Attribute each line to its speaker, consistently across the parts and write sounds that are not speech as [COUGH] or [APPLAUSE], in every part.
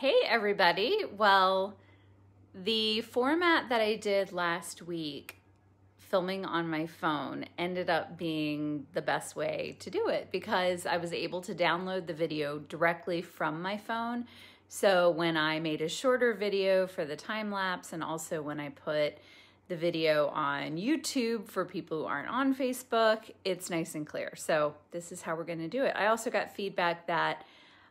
Speaker 1: Hey, everybody. Well, the format that I did last week, filming on my phone, ended up being the best way to do it because I was able to download the video directly from my phone. So when I made a shorter video for the time lapse, and also when I put the video on YouTube for people who aren't on Facebook, it's nice and clear. So this is how we're going to do it. I also got feedback that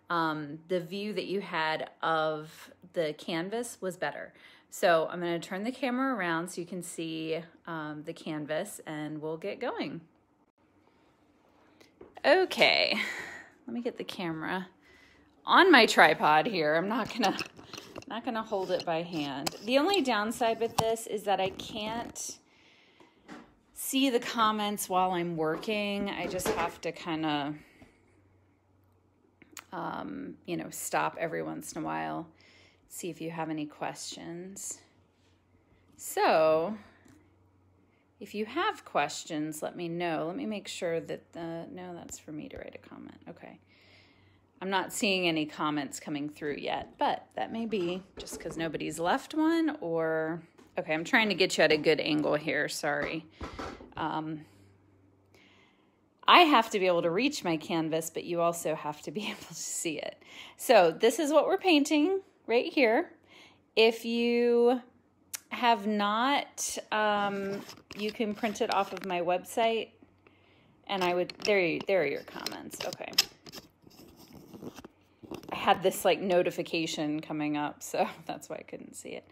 Speaker 1: um, the view that you had of the canvas was better. So I'm going to turn the camera around so you can see um, the canvas and we'll get going. Okay, let me get the camera on my tripod here. I'm not gonna not gonna hold it by hand. The only downside with this is that I can't see the comments while I'm working. I just have to kind of um, you know, stop every once in a while, see if you have any questions. So, if you have questions, let me know. Let me make sure that the, no, that's for me to write a comment. Okay. I'm not seeing any comments coming through yet, but that may be just because nobody's left one or, okay, I'm trying to get you at a good angle here. Sorry. Um, I have to be able to reach my canvas, but you also have to be [LAUGHS] able to see it. So this is what we're painting right here. If you have not, um, you can print it off of my website. And I would, there, there are your comments. Okay. I had this like notification coming up, so [LAUGHS] that's why I couldn't see it.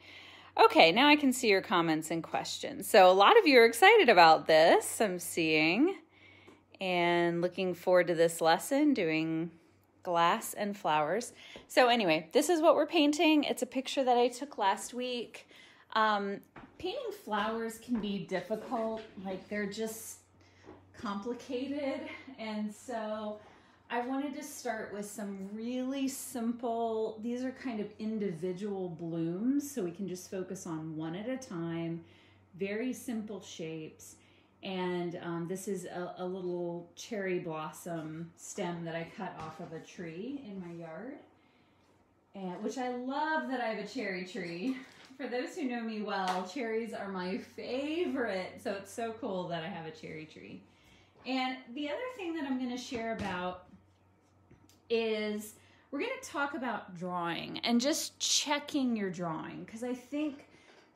Speaker 1: Okay, now I can see your comments and questions. So a lot of you are excited about this, I'm seeing and looking forward to this lesson doing glass and flowers. So anyway, this is what we're painting. It's a picture that I took last week. Um, painting flowers can be difficult, like they're just complicated. And so I wanted to start with some really simple, these are kind of individual blooms, so we can just focus on one at a time, very simple shapes. And um, this is a, a, little cherry blossom stem that I cut off of a tree in my yard. And, which I love that I have a cherry tree. [LAUGHS] For those who know me well, cherries are my favorite. So it's so cool that I have a cherry tree. And the other thing that I'm going to share about is we're going to talk about drawing and just checking your drawing because I think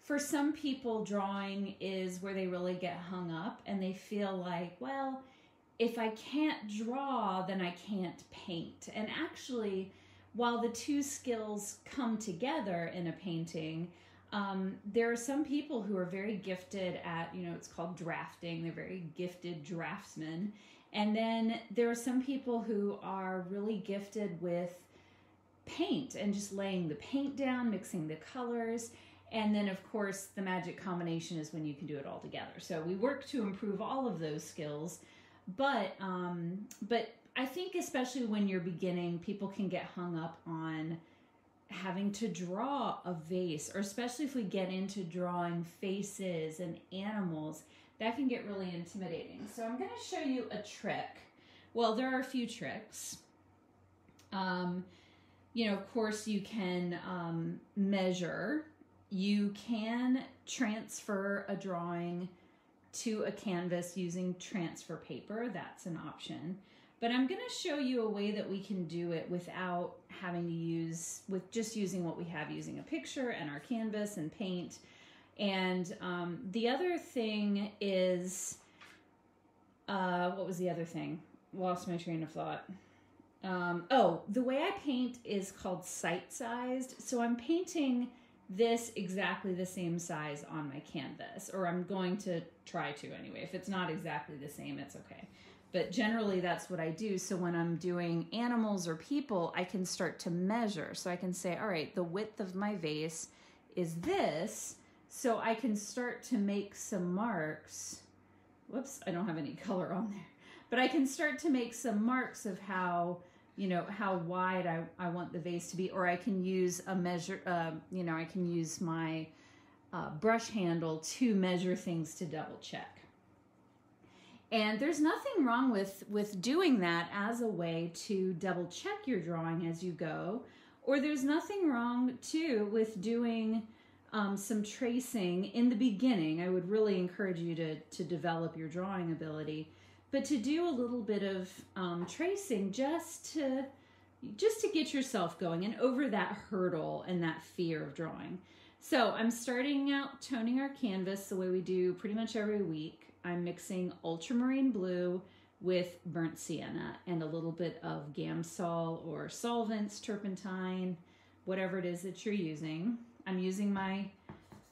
Speaker 1: for some people, drawing is where they really get hung up and they feel like, well, if I can't draw, then I can't paint. And actually, while the two skills come together in a painting, um, there are some people who are very gifted at, you know, it's called drafting. They're very gifted draftsmen. And then there are some people who are really gifted with paint and just laying the paint down, mixing the colors. And then, of course, the magic combination is when you can do it all together. So we work to improve all of those skills, but um, but I think especially when you're beginning, people can get hung up on having to draw a vase, or especially if we get into drawing faces and animals, that can get really intimidating. So I'm going to show you a trick. Well, there are a few tricks. Um, you know, of course, you can um, measure you can transfer a drawing to a canvas using transfer paper. That's an option. But I'm going to show you a way that we can do it without having to use, with just using what we have, using a picture and our canvas and paint. And um, the other thing is, uh, what was the other thing? Lost my train of thought. Um, oh, the way I paint is called sight-sized. So I'm painting this exactly the same size on my canvas, or I'm going to try to anyway. If it's not exactly the same, it's okay. But generally, that's what I do. So when I'm doing animals or people, I can start to measure. So I can say, all right, the width of my vase is this. So I can start to make some marks. Whoops, I don't have any [LAUGHS] color on there. But I can start to make some marks of how you know how wide I, I want the vase to be or I can use a measure uh, you know I can use my uh, brush handle to measure things to double check and there's nothing wrong with with doing that as a way to double check your drawing as you go Or there's nothing wrong too with doing um, some tracing in the beginning. I would really encourage you to, to develop your drawing ability, but to do a little bit of um, tracing just to just to get yourself going and over that hurdle and that fear of drawing. So I'm starting out toning our canvas the way we do pretty much every week. I'm mixing ultramarine blue with burnt sienna and a little bit of Gamsol or solvents, turpentine, whatever it is that you're using. I'm using my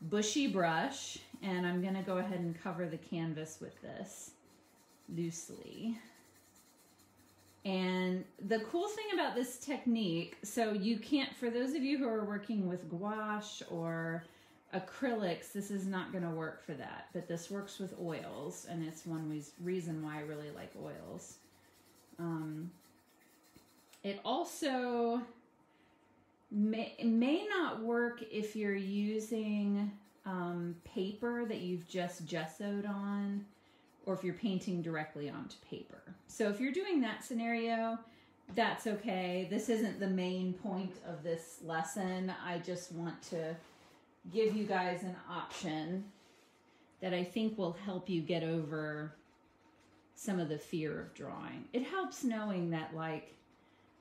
Speaker 1: bushy brush and I'm gonna go ahead and cover the canvas with this loosely. And the cool thing about this technique, so you can't, for those of you who are working with gouache or acrylics, this is not going to work for that, but this works with oils, and it's one reason why I really like oils. Um, it also may, may not work if you're using um, paper that you've just gessoed on or if you're painting directly onto paper. So if you're doing that scenario, that's okay. This isn't the main point of this lesson. I just want to give you guys an option that I think will help you get over some of the fear of drawing. It helps knowing that like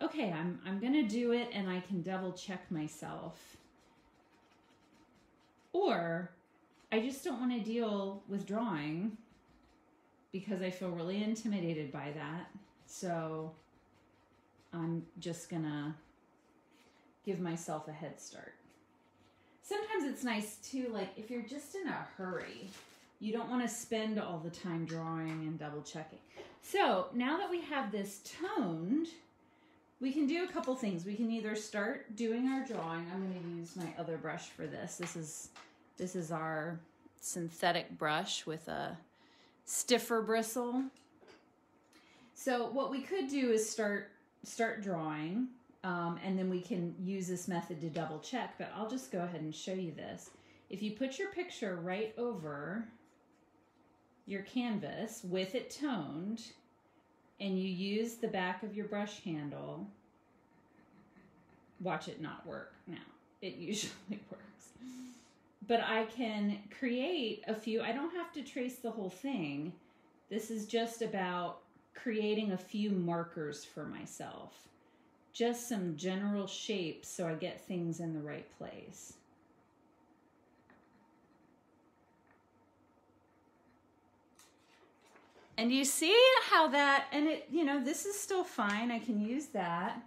Speaker 1: okay, I'm I'm going to do it and I can double check myself. Or I just don't want to deal with drawing because I feel really intimidated by that. So I'm just gonna give myself a head start. Sometimes it's nice too, like if you're just in a hurry, you don't want to spend all the time drawing and double checking. So now that we have this toned, we can do a couple things. We can either start doing our drawing. I'm to use my other brush for this. This is this is our synthetic brush with a stiffer bristle. So what we could do is start start drawing um, and then we can use this method to double check, but I'll just go ahead and show you this. If you put your picture right over your canvas with it toned and you use the back of your brush handle, watch it not work now. It usually [LAUGHS] works but I can create a few. I don't have to trace the whole thing. This is just about creating a few markers for myself. Just some general shapes so I get things in the right place. And you see how that, and it, you know, this is still fine. I can use that.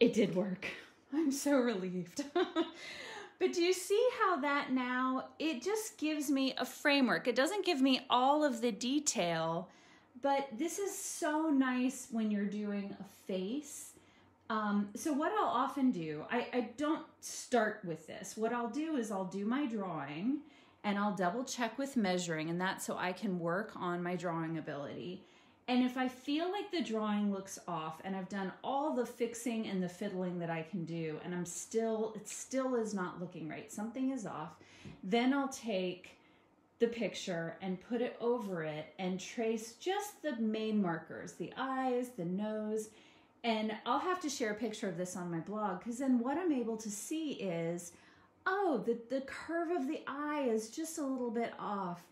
Speaker 1: It did work. [LAUGHS] I'm so relieved. [LAUGHS] But do you see how that now, it just gives me a framework. It doesn't give me all of the detail, but this is so nice when you're doing a face. Um, so what I'll often do, I, I don't start with this. What I'll do is I'll do my drawing and I'll double check with measuring and that so I can work on my drawing ability. And if I feel like the drawing looks off and I've done all the fixing and the fiddling that I can do and I'm still, it still is not looking right, something is off, then I'll take the picture and put it over it and trace just the main markers, the eyes, the nose, and I'll have to share a picture of this on my blog because then what I'm able to see is, oh, the, the curve of the eye is just a little bit off.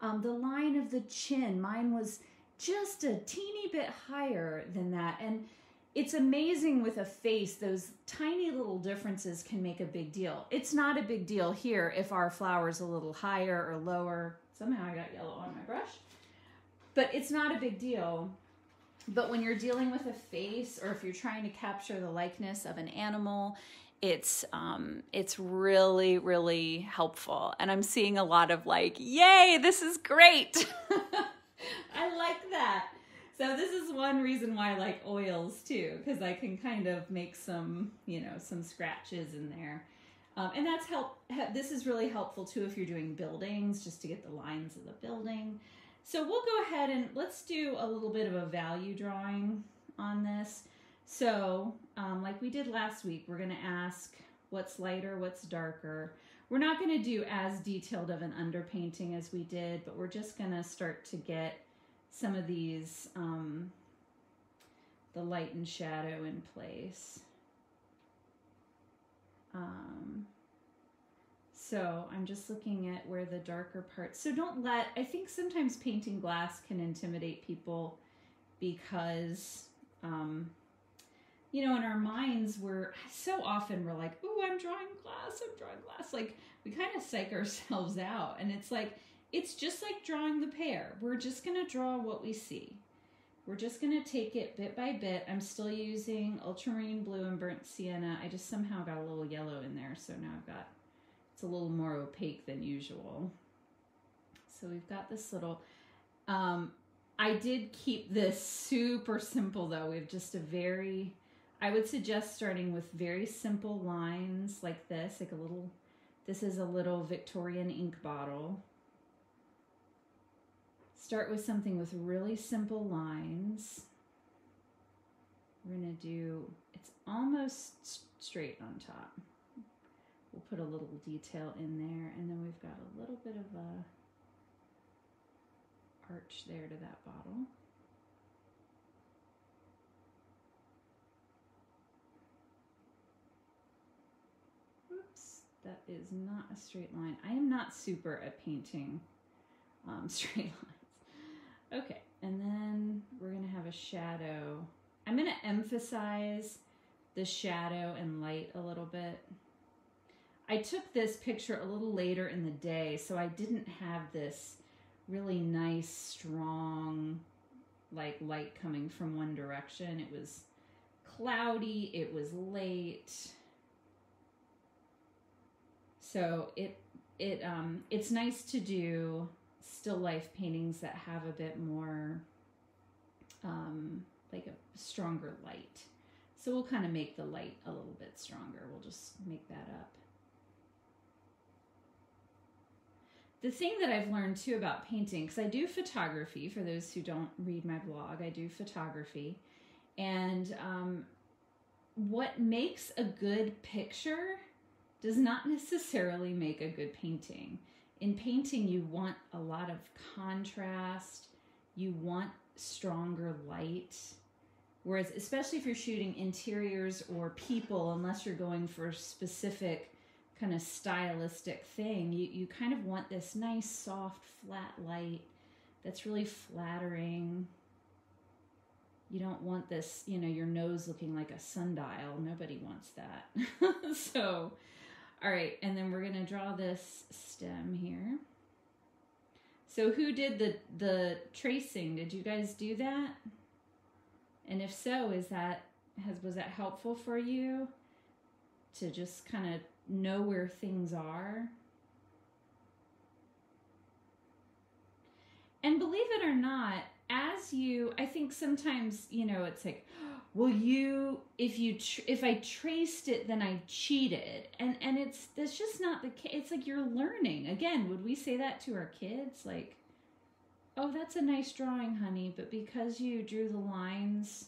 Speaker 1: Um, the line of the chin, mine was just a teeny bit higher than that. And it's amazing with a face, those tiny little differences can make a big deal. It's not a big deal here if our flower is a little higher or lower. Somehow I got yellow on my brush. But it's not a big deal. But when you're dealing with a face or if you're trying to capture the likeness of an animal, it's um, it's really really helpful and i'm seeing a lot of like yay this is great [LAUGHS] [LAUGHS] I like that. So this is one reason why I like oils too, because I can kind of make some, you know, some scratches in there. Um, and that's help. This is really helpful too if you're doing buildings, just to get the lines of the building. So we'll go ahead and let's do a little bit of a value drawing on this. So um, like we did last week, we're going to ask what's lighter, what's darker. We're not going to do as detailed of an underpainting as we did, but we're just going to start to get some of these, um, the light and shadow in place. Um, so I'm just looking at where the darker parts. So don't let, I think sometimes painting glass can intimidate people because, um, you know, in our minds, we're so often we're like, oh, I'm drawing glass, I'm drawing glass. Like we kind of psych [LAUGHS] ourselves out. And it's like, it's just like drawing the pear. We're just to draw what we see. We're just to take it bit by bit. I'm still using ultramarine blue and burnt sienna. I just somehow got a little yellow in there. So now I've got, it's a little more opaque than usual. So we've got this little, um, I did keep this super simple though. We have just a very, I would suggest starting with very simple lines like this, like a little, this is a little Victorian ink bottle. Start with something with really simple lines. We're gonna do, it's almost straight on top. We'll put a little detail in there and then we've got a little bit of a arch there to that bottle. Oops, that is not a straight line. I am not super at painting um, [LAUGHS] straight lines. Okay, and then we're gonna have a shadow. I'm gonna emphasize the shadow and light a little bit. I took this picture a little later in the day, so I didn't have this really nice, strong, like light coming from one direction. It was cloudy, it was late. So it it um it's nice to do still life paintings that have a bit more um like a stronger light. So we'll kind of make the light a little bit stronger. We'll just make that up. the thing that I've learned too about painting, because I do photography, for those who don't read my blog, I do photography. And um, what makes a good picture does not necessarily make a good painting. In painting, you want a lot of contrast, you want stronger light. Whereas, especially if you're shooting interiors or people, unless you're going for a specific kind of stylistic thing. You, you kind of want this nice, soft, flat light that's really flattering. You don't want this, you know, your nose looking like a sundial. Nobody wants that. [LAUGHS] so, all right, and then we're to draw this stem here. So who did the the tracing? Did you guys do that? And if so, is that has was that helpful for you to just kind of know where things are. And believe it or not, as you, I think sometimes, you know, it's like, well, you, if you, if I traced it, then I cheated. And, and it's, that's just not the case. It's like you're learning. Again, would we say that to our kids? Like, oh, that's a nice drawing, honey, but because you drew the lines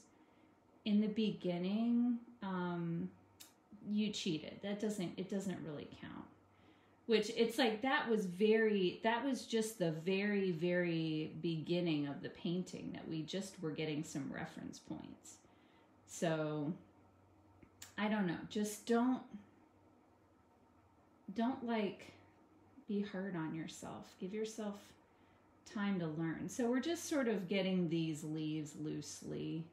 Speaker 1: in the beginning, um, you cheated. That doesn't it doesn't really count. Which it's like that was very that was just the very very beginning of the painting that we just were getting some reference points. So I don't know, just don't don't like be hard on yourself. Give yourself time to learn. So we're just sort of getting these leaves loosely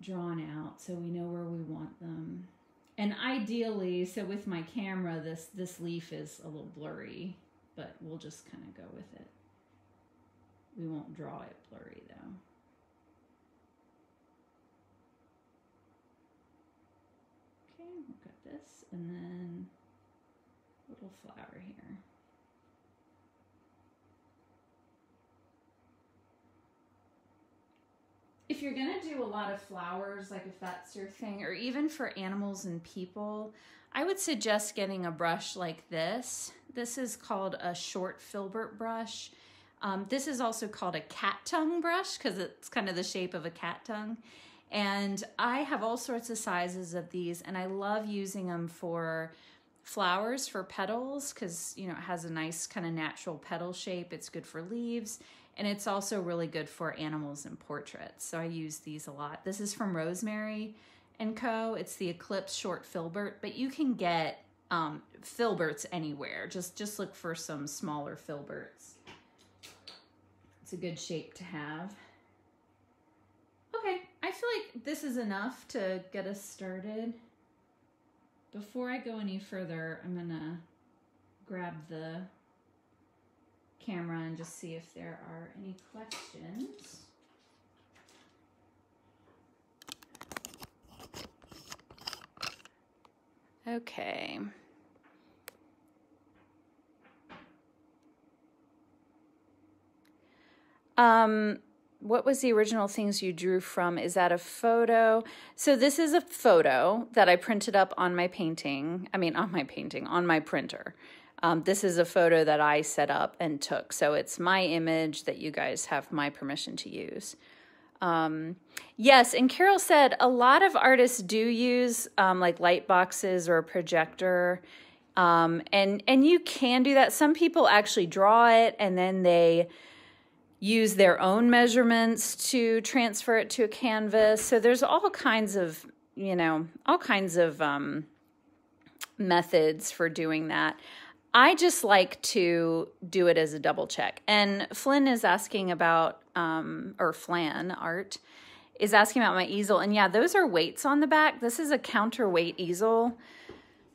Speaker 1: drawn out so we know where we want them. And ideally, so with my camera, this, this leaf is a little blurry, but we'll just kind of go with it. We won't draw it blurry though. Okay, we've got this, and then little flower here. if you're going to do a lot of flowers, like if that's your thing, or even for animals and people, I would suggest getting a brush like this. This is called a short filbert brush. Um, this is also called a cat tongue brush because it's kind of the shape of a cat tongue. And I have all sorts of sizes of these and I love using them for flowers for petals because you know it has a nice kind of natural petal shape. It's good for leaves and it's also really good for animals and portraits. So I use these a lot. This is from Rosemary & Co. It's the Eclipse Short Filbert, but you can get um, filberts anywhere. Just, just look for some smaller filberts. It's a good shape to have. Feel like this is enough to get us started. Before I go any further, I'm gonna grab the camera and just see if there are any questions. Okay. Um, what was the original things you drew from? Is that a photo? So this is a photo that I printed up on my painting. I mean, on my painting, on my printer. Um, this is a photo that I set up and took. So it's my image that you guys have my permission to use. Um, yes, and Carol said a lot of artists do use um, like light boxes or a projector. Um, and, and you can do that. Some people actually draw it and then they use their own measurements to transfer it to a canvas. So there's all kinds of, you know, all kinds of um, methods for doing that. I just like to do it as a double check. And Flynn is asking about, um, or Flan Art is asking about my easel. And yeah, those are weights on the back. This is a counterweight easel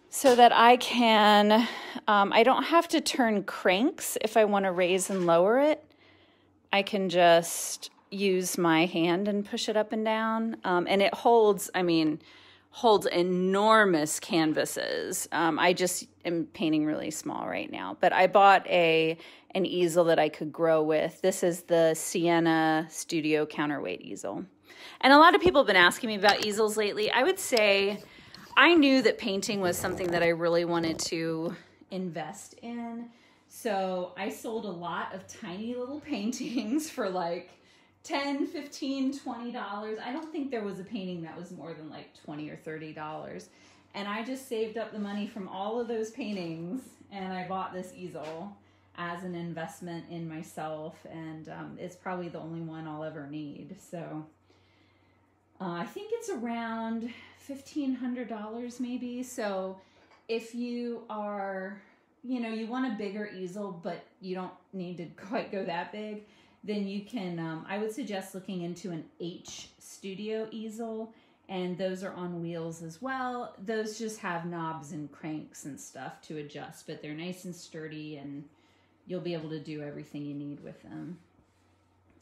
Speaker 1: so that I can, um, I don't have to turn cranks if I want to raise and lower it. I can just use my hand and push it up and down. Um, and it holds, I mean, holds enormous canvases. Um, I just am painting really small right now, but I bought a an easel that I could grow with. This is the Sienna Studio counterweight easel. And a lot of people have been asking me about easels lately. I would say I knew that painting was something that I really wanted to invest in. So I sold a lot of tiny little [LAUGHS] paintings for like 10 15 20 dollars. I don't think there was a painting that was more than like 20 or 30 dollars. And i just saved up the money from all of those paintings and i bought this easel as an investment in myself and um, it's probably the only one i'll ever need. So uh, i think it's around $1500 maybe. So if you are you know, you want a bigger easel, but you don't need to [LAUGHS] quite go that big, then you can, um, I would suggest looking into an H Studio easel, and those are on wheels as well. Those just have knobs and cranks and stuff to adjust, but they're nice and sturdy, and you'll be able to do everything you need with them.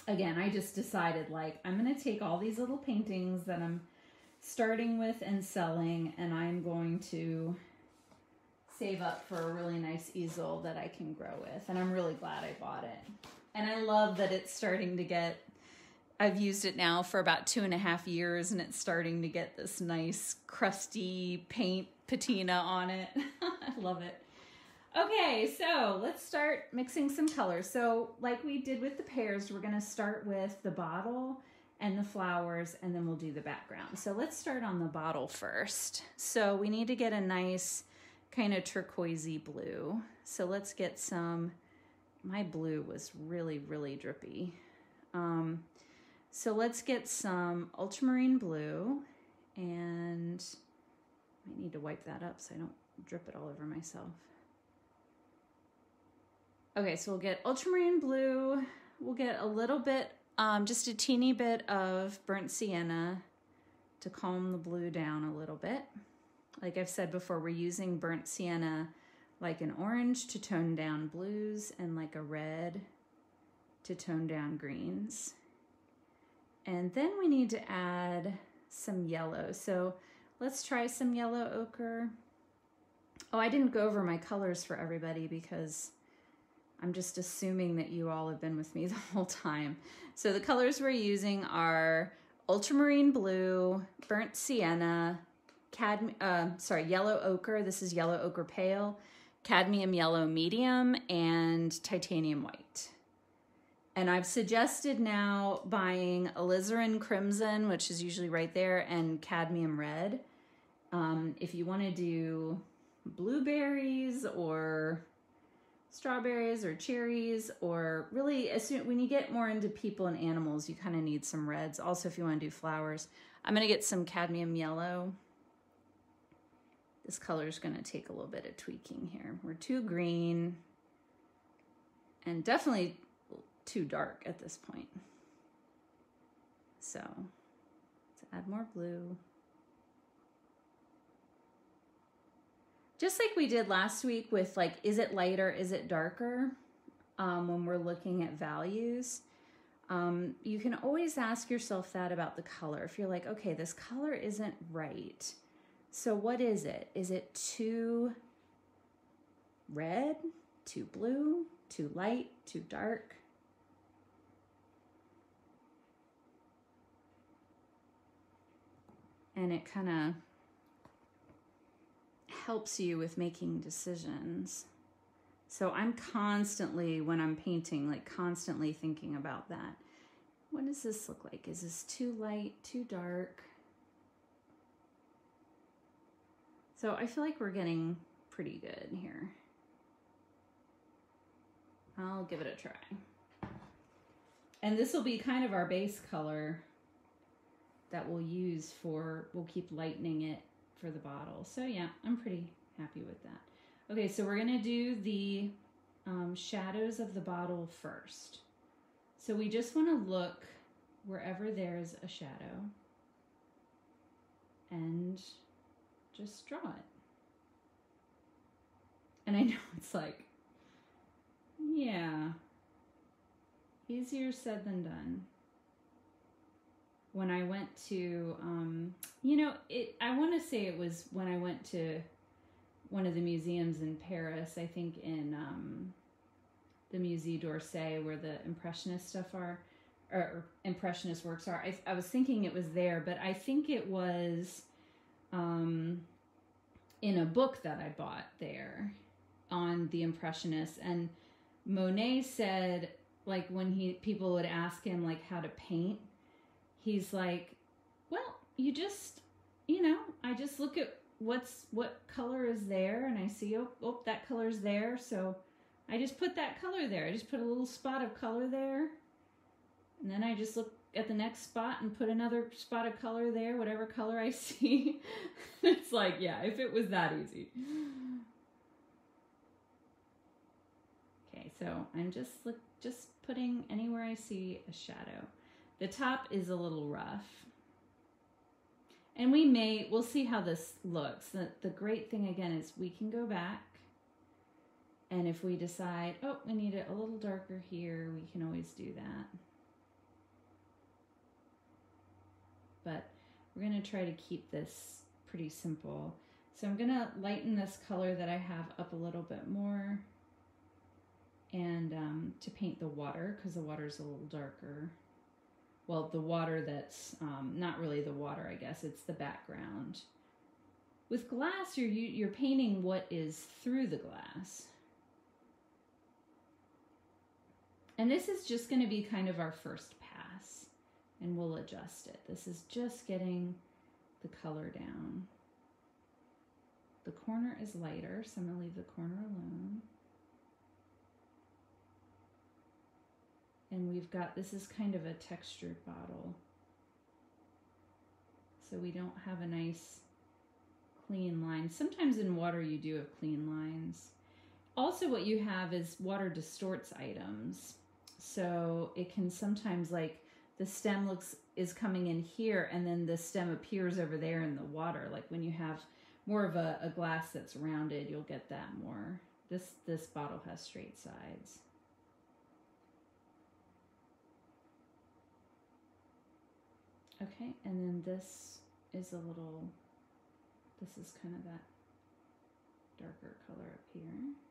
Speaker 1: Again, I just decided, like, I'm going to take all these little paintings that I'm starting with and selling, and I'm going to save up for a really nice easel that I can grow with. And I'm really glad I bought it. And I love that it's starting to get, I've used it now for about two and a half years and it's starting to get this nice crusty paint patina on it. [LAUGHS] I love it. Okay, so let's start mixing some colors. So like we did with the pears, we're gonna start with the bottle and the flowers and then we'll do the background. So let's start on the bottle first. So we need to get a nice kind of turquoisey blue. So let's get some, my blue was really, really drippy. Um, so let's get some ultramarine blue and I need to wipe that up so I don't drip it all over myself. Okay, so we'll get ultramarine blue. We'll get a little bit, um, just a teeny bit of burnt sienna to calm the blue down a little bit. Like I've said before, we're using burnt sienna like an orange to tone down blues and like a red to tone down greens. And then we need to add some yellow. So let's try some yellow ochre. Oh, I didn't go over my colors for everybody because I'm just assuming that you all have been with me [LAUGHS] the whole time. So the colors we're using are ultramarine blue, burnt sienna, cadmium, uh, sorry, yellow ochre. This is yellow ochre pale, cadmium yellow medium, and titanium white. And I've suggested now buying alizarin crimson, which is usually right there, and cadmium red. Um, if you want to do blueberries or strawberries or cherries or really as soon when you get more into people and animals you kind of need some reds also if you want to do flowers i'm going to get some cadmium yellow this color is going to take a little bit of tweaking here we're too green and definitely too dark at this point so let's add more blue just like we did last week with like, is it lighter, is it darker? Um, when we're looking at values, um, you can always ask yourself that about the color. If you're like, okay, this color isn't right. So what is it? Is it too red, too blue, too light, too dark? And it kind of helps you with making decisions. So I'm constantly, when I'm painting, like constantly thinking about that. What does this look like? Is this too light, too dark? So I feel like we're getting pretty good here. I'll give it a try. And this will be kind of our base color that we'll use for, we'll keep lightening it for the bottle. So yeah, I'm pretty happy with that. Okay, so we're gonna do the um, shadows of the bottle first. So we just wanna look wherever there's a shadow and just draw it. And I [LAUGHS] know it's like, yeah, easier said than done when I went to, um, you know, it. I want to say it was when I went to one of the museums in Paris. I think in um, the Musée d'Orsay, where the Impressionist stuff are, or Impressionist works are. I, I was thinking it was there, but I think it was um, in a book that I bought there on the Impressionists, and Monet said like when he people would ask him like how to paint he's like, well, you just, you know, I just look at what's what color is there and I see oh, oh that color's there so I just put that color there. I just put a little spot of color there and then I just look at the next spot and put another spot of color there whatever color I [LAUGHS] see it's like yeah if it was that easy okay so I'm just look just putting anywhere I see a shadow the top is a little rough. And we may, we'll see how this looks. The, the great thing again is we can go back and if we decide, oh, we need it a little darker here, we can always do that. But we're gonna try to keep this pretty simple. So I'm gonna lighten this color that I have up a little bit more and um, to paint the water because the water is a little darker well, the water that's um, not really the water, I guess, it's the background. With glass, you're, you're painting what is through the glass. And this is just to be kind of our first and we'll adjust it. This is just getting the color down. The corner is lighter, so I'm to leave the corner alone. And we've got, this is kind of a textured bottle. So we don't have a nice clean line. Sometimes in water you do have clean lines. Also what you have is water distorts items. So it can sometimes like the stem looks is coming in here and then the stem appears over there in the water. Like when you have more of a, a glass that's rounded, you'll get that more. This, this bottle has straight sides. Okay, and then this is a little, this is kind of that darker color up here.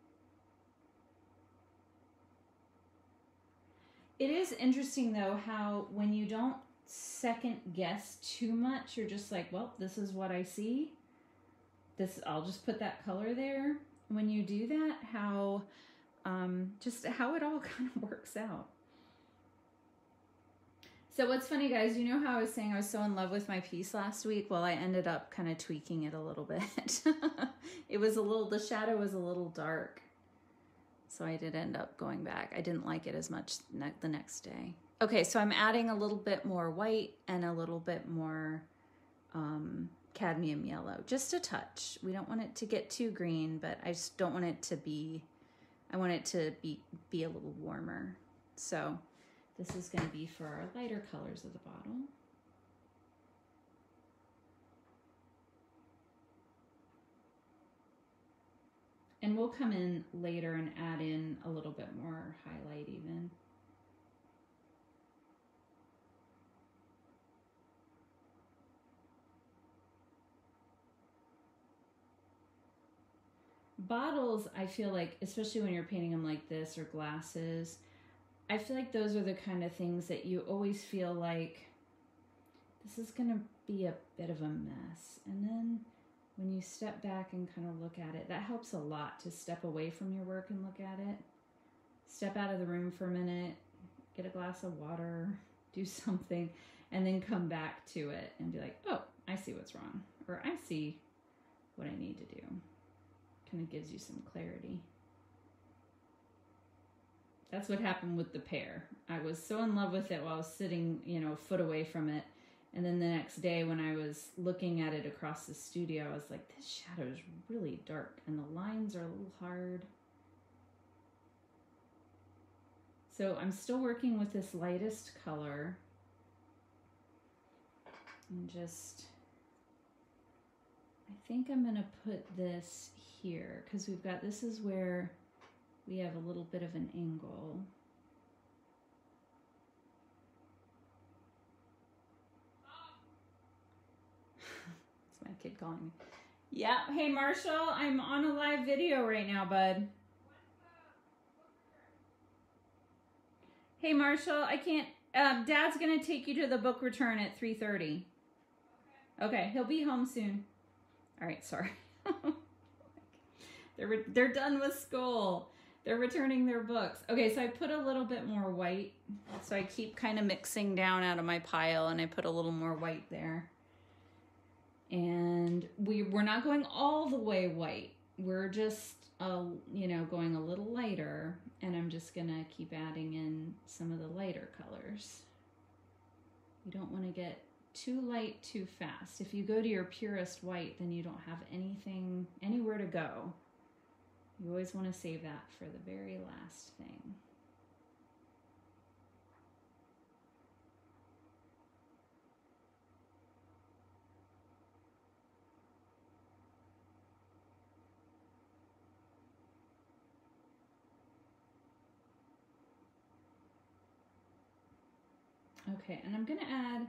Speaker 1: It is interesting though how when you don't second guess too much, you're just like, well, this is what I see. This I'll just put that color there. When you do that, how um, just how it all [LAUGHS] kind of works out. So what's funny, guys, you know how I was saying I was so in love with my piece last week? Well, I ended up kind of tweaking it a little [LAUGHS] bit. it was a little, the shadow was a little dark. So I did end up going back. I didn't like it as much ne the next day. Okay, so I'm adding a little bit more white and a little bit more um, cadmium yellow, just a touch. We don't want it to get too green, but I just don't want it to be, I want it to be, be a little warmer. So this is gonna be for our lighter colors of the bottle. And we'll come in later and add in a little bit more highlight even. bottles i feel like especially when you're painting them like this or glasses i feel like those are the kind of things that you always feel like this is going to be a bit of a mess and then when you step back and kind of look at it that helps a lot to step away from your work and look at it step out of the room for a minute get a glass of water [LAUGHS] do something and then come back to it and be like oh i see what's wrong or i see what i need to do kind of gives you some clarity. That's what happened with the pear. I was so in love with it while I was sitting, you know, a foot away from it. And then the next day when I was looking at it across the studio, I was like, this shadow is really dark and the lines are a little hard. So I'm still working with this lightest color and just, I think I'm gonna put this here because we've got this is where we have a little bit of an angle. it's my kid calling me. Yeah, hey Marshall, I'm on a live video right now, bud. Hey Marshall, I can't. Um, Dad's gonna take you to the book return at 3:30. Okay. okay, he'll be home soon. All right, sorry. [LAUGHS] They're they're done with school. They're returning their books. Okay, so I put a little bit more white. So I keep kind of mixing down out of my pile and I put a little more white there. And we we're not going all the way white. We're just uh, you know, going a little lighter and I'm just to keep adding in some of the lighter colors. You don't want to get too light too fast. If you go to your purest white, then you don't have anything anywhere to go. You always want to save that for the very last thing. Okay, and I'm going to add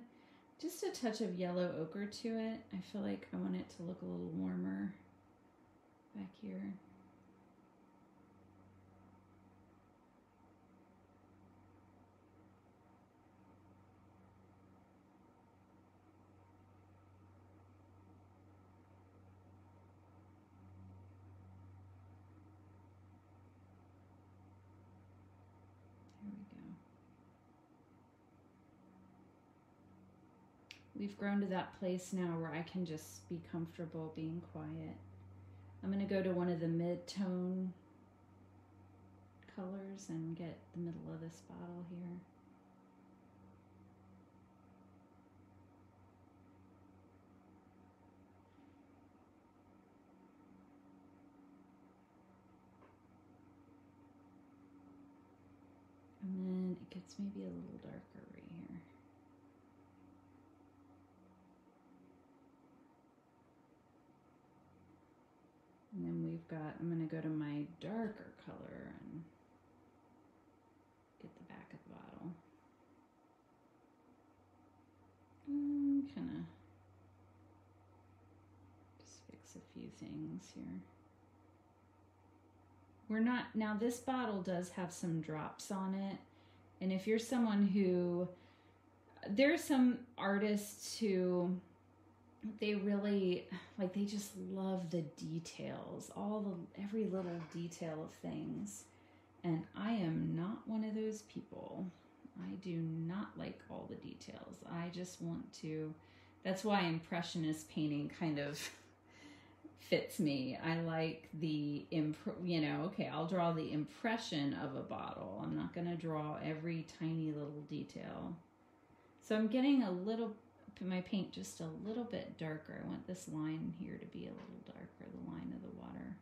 Speaker 1: just a touch of yellow ochre to it. I feel like I want it to look a little warmer back here. We've grown to that place now where I can just be comfortable being quiet. I'm going to go to one of the mid-tone colors and get the middle of this bottle here. And then it gets maybe a little darker right here. And then we've got, I'm going to go to my darker color and get the back of the bottle. Mm, kind of just fix a few things here. We're not, now this bottle does have some drops on it. And if you're someone who, there's some artists who they really like they just love the details all the every little detail of things and i am not one of those people i do not like all the details i just want to that's why impressionist painting kind of [LAUGHS] fits me. I like the imp you know, okay, I'll draw the impression of a bottle. I'm not going to draw every tiny little detail. So I'm getting a little my paint just a little bit darker. I want this line here to be a little darker, the line of the water.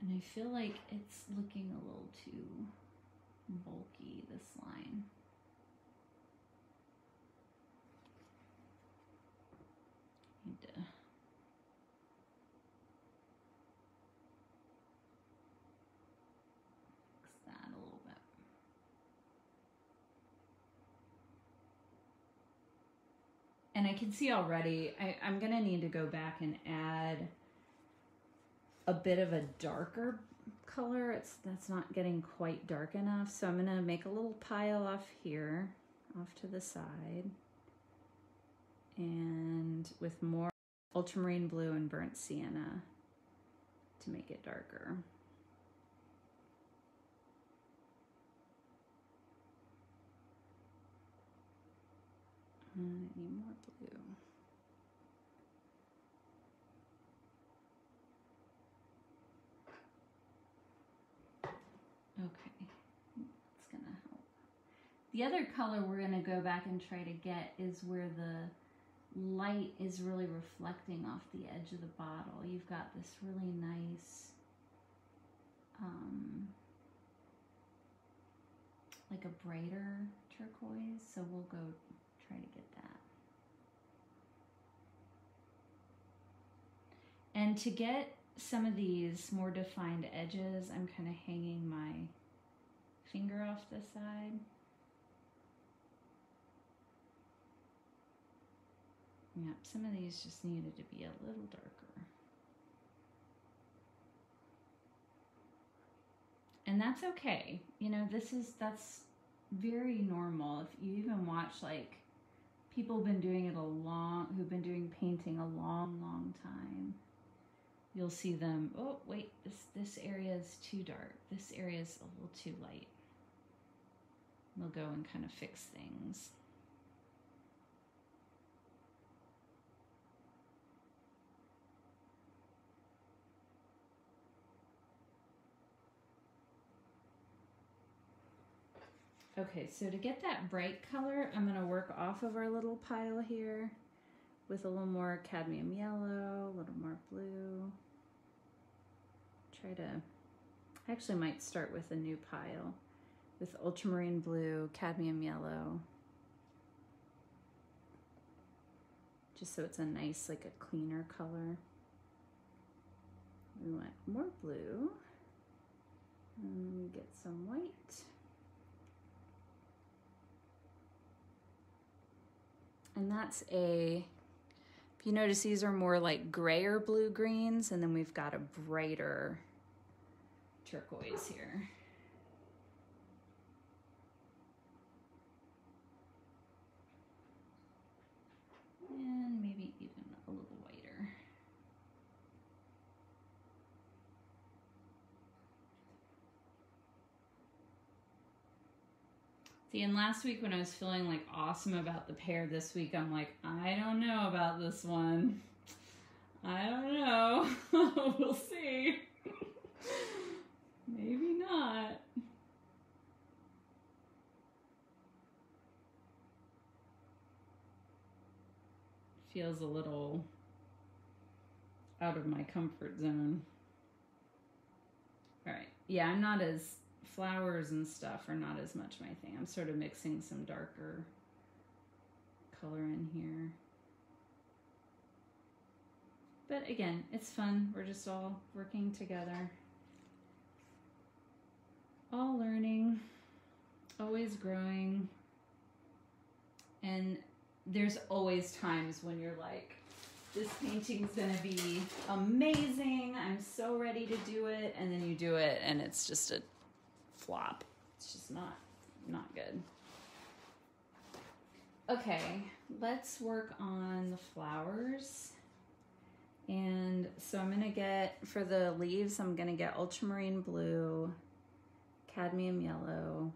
Speaker 1: And I feel like it's looking a little too bulky, this line. Need to fix that a little bit. And I can see already, I, I'm gonna need to go back and add a bit of a darker color. It's that's not getting quite dark enough. So I'm gonna make a little pile off here, off to the side. And with more ultramarine blue and burnt sienna to make it darker. Uh, I need more blue. Okay, it's gonna help. The other color we're gonna go back and try to get is where the light is really reflecting off the edge of the bottle. You've got this really nice, um, like a brighter turquoise, so we'll go try to get that. And to get some of these more defined edges, I'm kind of hanging my finger off the side. Yep, some of these just needed to be a little darker. And that's okay. You know, this is, that's very normal. If you even watch like people have been doing it a long, who've been doing painting a long, long time you'll see them, oh, wait, this, this area is too dark. This area is a little too light. We'll go and kind of fix things. Okay, so to get that bright color, I'm going to work off of our little pile here with a little more cadmium yellow, a little more blue try to, I actually might start with a new pile with ultramarine blue, cadmium yellow, just so it's a nice, like a cleaner color. We want more blue, and we get some white. And that's a, if you notice, these are more like grayer blue greens, and then we've got a brighter turquoise here. And maybe even a little whiter. See, and last week when I was feeling like awesome about the pear this week I'm like, I don't know about this one. I don't know. [LAUGHS] we'll see. [LAUGHS] Maybe not. Feels a little out of my comfort zone. All right. Yeah, I'm not as flowers and stuff are not as much my thing. I'm sort of mixing some darker color in here. But again, it's fun. We're just all working together all learning, always growing. And there's always times when you're like, this painting's gonna be amazing. I'm so ready to do it. And then you do it and it's just a flop. It's just not, not good. Okay, let's work on the flowers. And so I'm gonna get, for the leaves, I'm gonna get ultramarine blue cadmium yellow.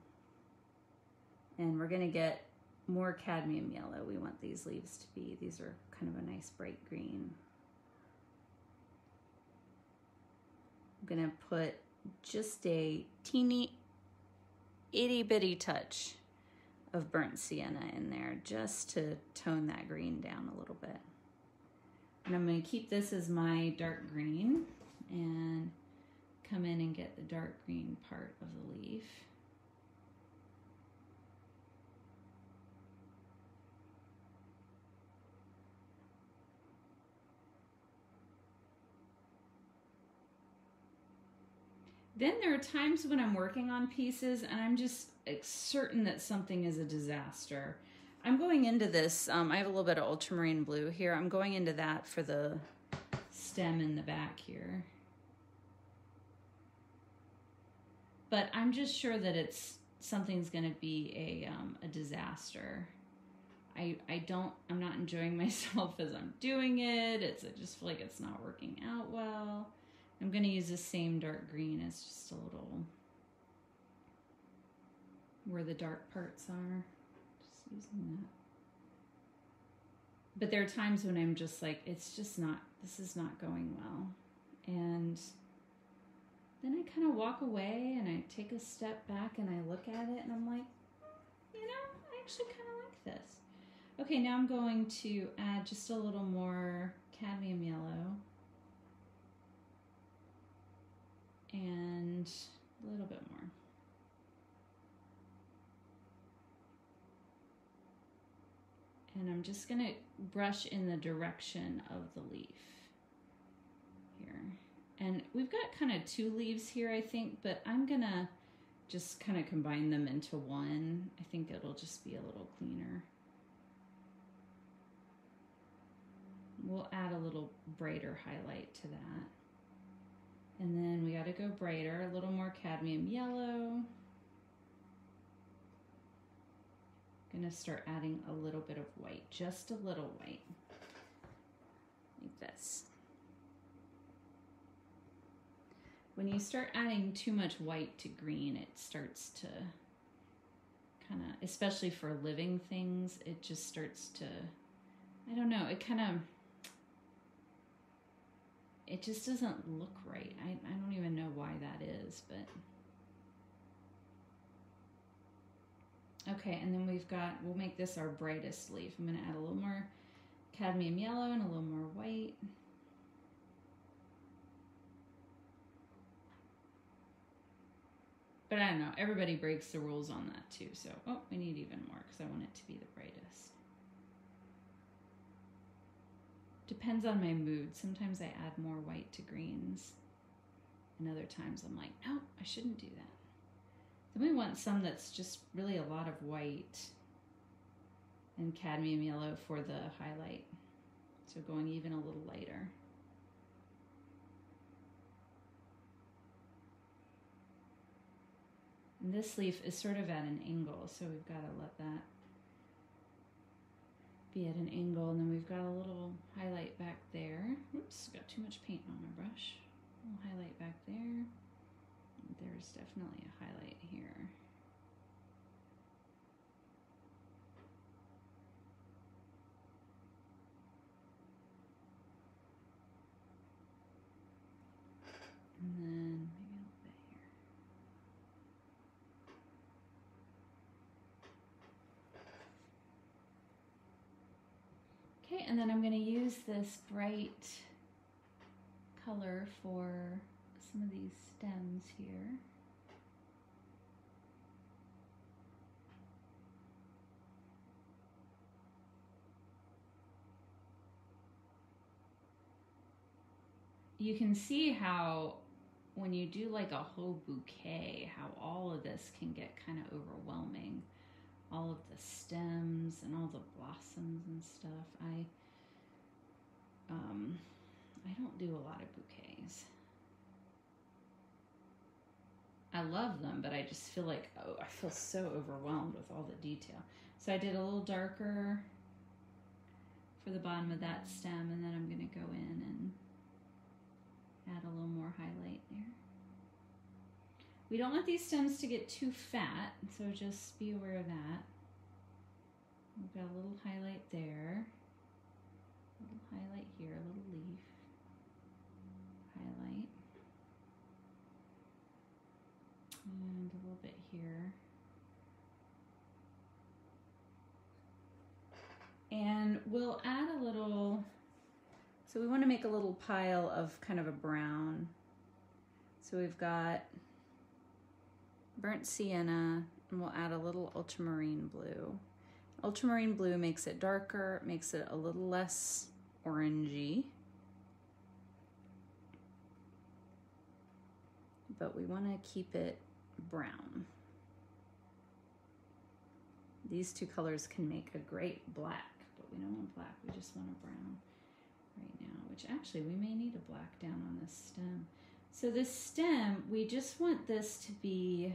Speaker 1: And we're gonna get more cadmium yellow we want these leaves to be. These are kind of a nice bright green. I'm gonna put just a teeny itty bitty touch of burnt sienna in there just to tone that green down a little bit. And I'm gonna keep this as my dark green and come in and get the dark green part of the leaf. Then there are times when I'm working on pieces and I'm just certain that something is a disaster. I'm going into this, um, I have a little bit of ultramarine blue here. I'm going into that for the stem in the back here. But I'm just sure that it's something's going to be a, um, a disaster. I, I don't, I'm not enjoying [LAUGHS] myself as I'm doing it. It's, I just feel like it's not working out well. I'm going to use the same dark green as just a little where the dark parts are. Just using that. But there are times when I'm just like, it's just not, this is not going well. And then I kind of walk away and I take a step back and I look at it and I'm like, you know, I actually kind of like this. Okay, now I'm going to add just a little more cadmium yellow. and a little bit more. And I'm just going to brush in the direction of the leaf. And we've got kind of two leaves here, I think, but I'm to just kind of combine them into one. I think it'll just be a little cleaner. We'll add a little brighter highlight to that. And then we got to go brighter, a little more cadmium yellow. Gonna start adding a little bit of white, just a little white, like this. When you start adding too much white to green, it starts to kind of, especially for living things, it just starts to, I don't know, it kind of, it just doesn't look right. I, I don't even know why that is, but. Okay, and then we've got, we'll make this our brightest leaf. I'm gonna add a little more cadmium yellow and a little more white. But I don't know, everybody breaks the rules on that too. So, oh, we need even more because I want it to be the brightest. Depends on my mood. Sometimes I add more white to greens. And other times I'm like, no, I shouldn't do that. Then we want some that's just really a lot of white and cadmium yellow for the highlight. So going even a little lighter. This leaf is sort of at an angle, so we've got to let that be at an angle. And then we've got a little highlight back there. Oops, got too much paint on my brush. Little highlight back there. There's definitely a highlight here. And then Okay, and then I'm going to use this bright color for some of these stems here. You can see how when you do like a whole bouquet, how all of this can get kind of overwhelming all of the stems and all the blossoms and stuff. I um, I don't do a lot of bouquets. I love them, but I just feel like, oh, I feel so overwhelmed with all the detail. So I did a little darker for the bottom of that stem, and then I'm going to go in and add a little more highlight there. We don't want these stems to get too fat, so just be aware of that. We've got a little highlight there. Highlight here, a little leaf. Highlight. And a little bit here. And we'll add a little, so we want to make a little pile of kind of a brown. So we've got burnt sienna, and we'll add a little ultramarine blue. Ultramarine blue makes it darker, makes it a little less orangey. But we want to keep it brown. These two colors can make a great black, but we don't want black, we just want a brown right now, which actually we may need a black down on this stem. So this stem, we just want this to be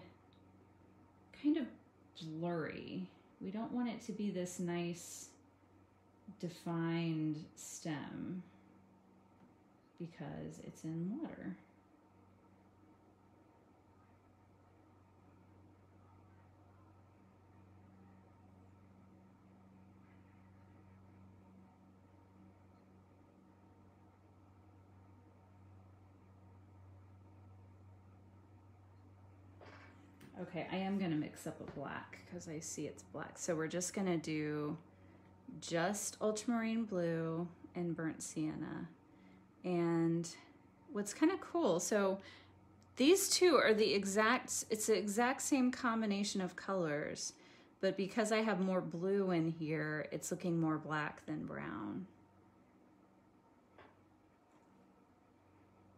Speaker 1: kind of blurry. We don't want it to be this nice defined stem because it's in water. Okay, I am gonna mix up a black because I see it's black. So we're just gonna do just ultramarine blue and burnt sienna. And what's kind of cool, so these two are the exact, it's the exact same combination of colors, but because I have more blue in here, it's looking more black than brown.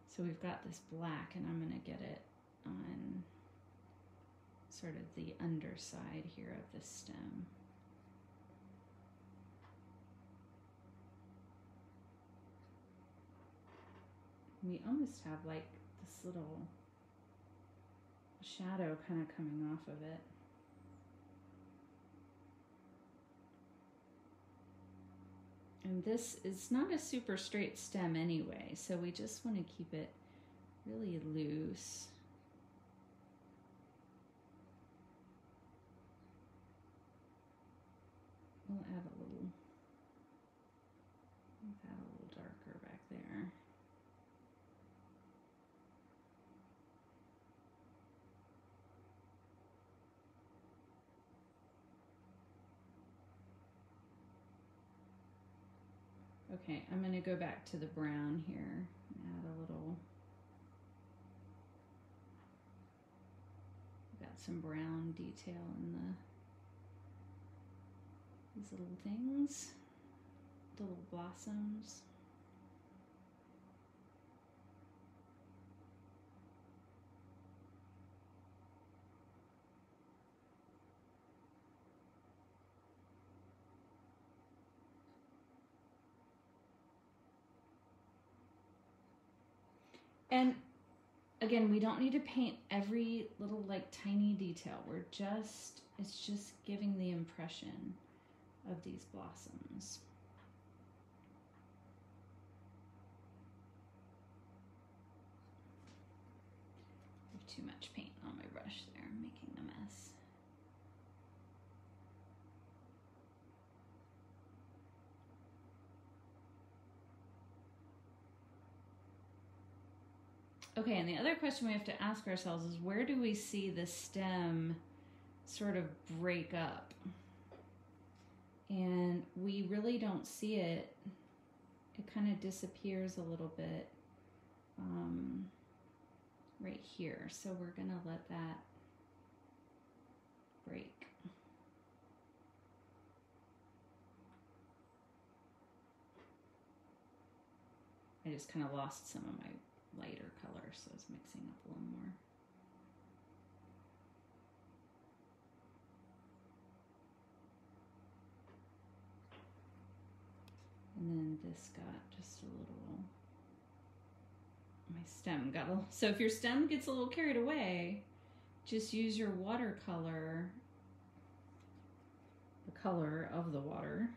Speaker 1: So we've got this black and I'm gonna get it on sort of the underside here of the stem. We almost have like this little shadow kind of coming off of it. And this is not a super straight stem anyway, so we just want to keep it really loose. We'll add a little, add a little darker back there. Okay, I'm going to go back to the brown here, add a little, got some brown detail in the these little things, the little blossoms. And again, we don't need to paint every little like tiny detail. We're just, it's just giving the impression of these blossoms. Too much paint on my brush there, I'm making a mess. Okay, and the other question we have to ask ourselves is where do we see the stem sort of break up? and we really don't see it. It kind of disappears a little bit um, right here. So we're going to let that break. I just kind of lost some of my lighter color, so it's mixing up a little more. And then this got just a little, my stem got a little, [LAUGHS] so if your stem gets a little carried away, just use your watercolor, the color of the water,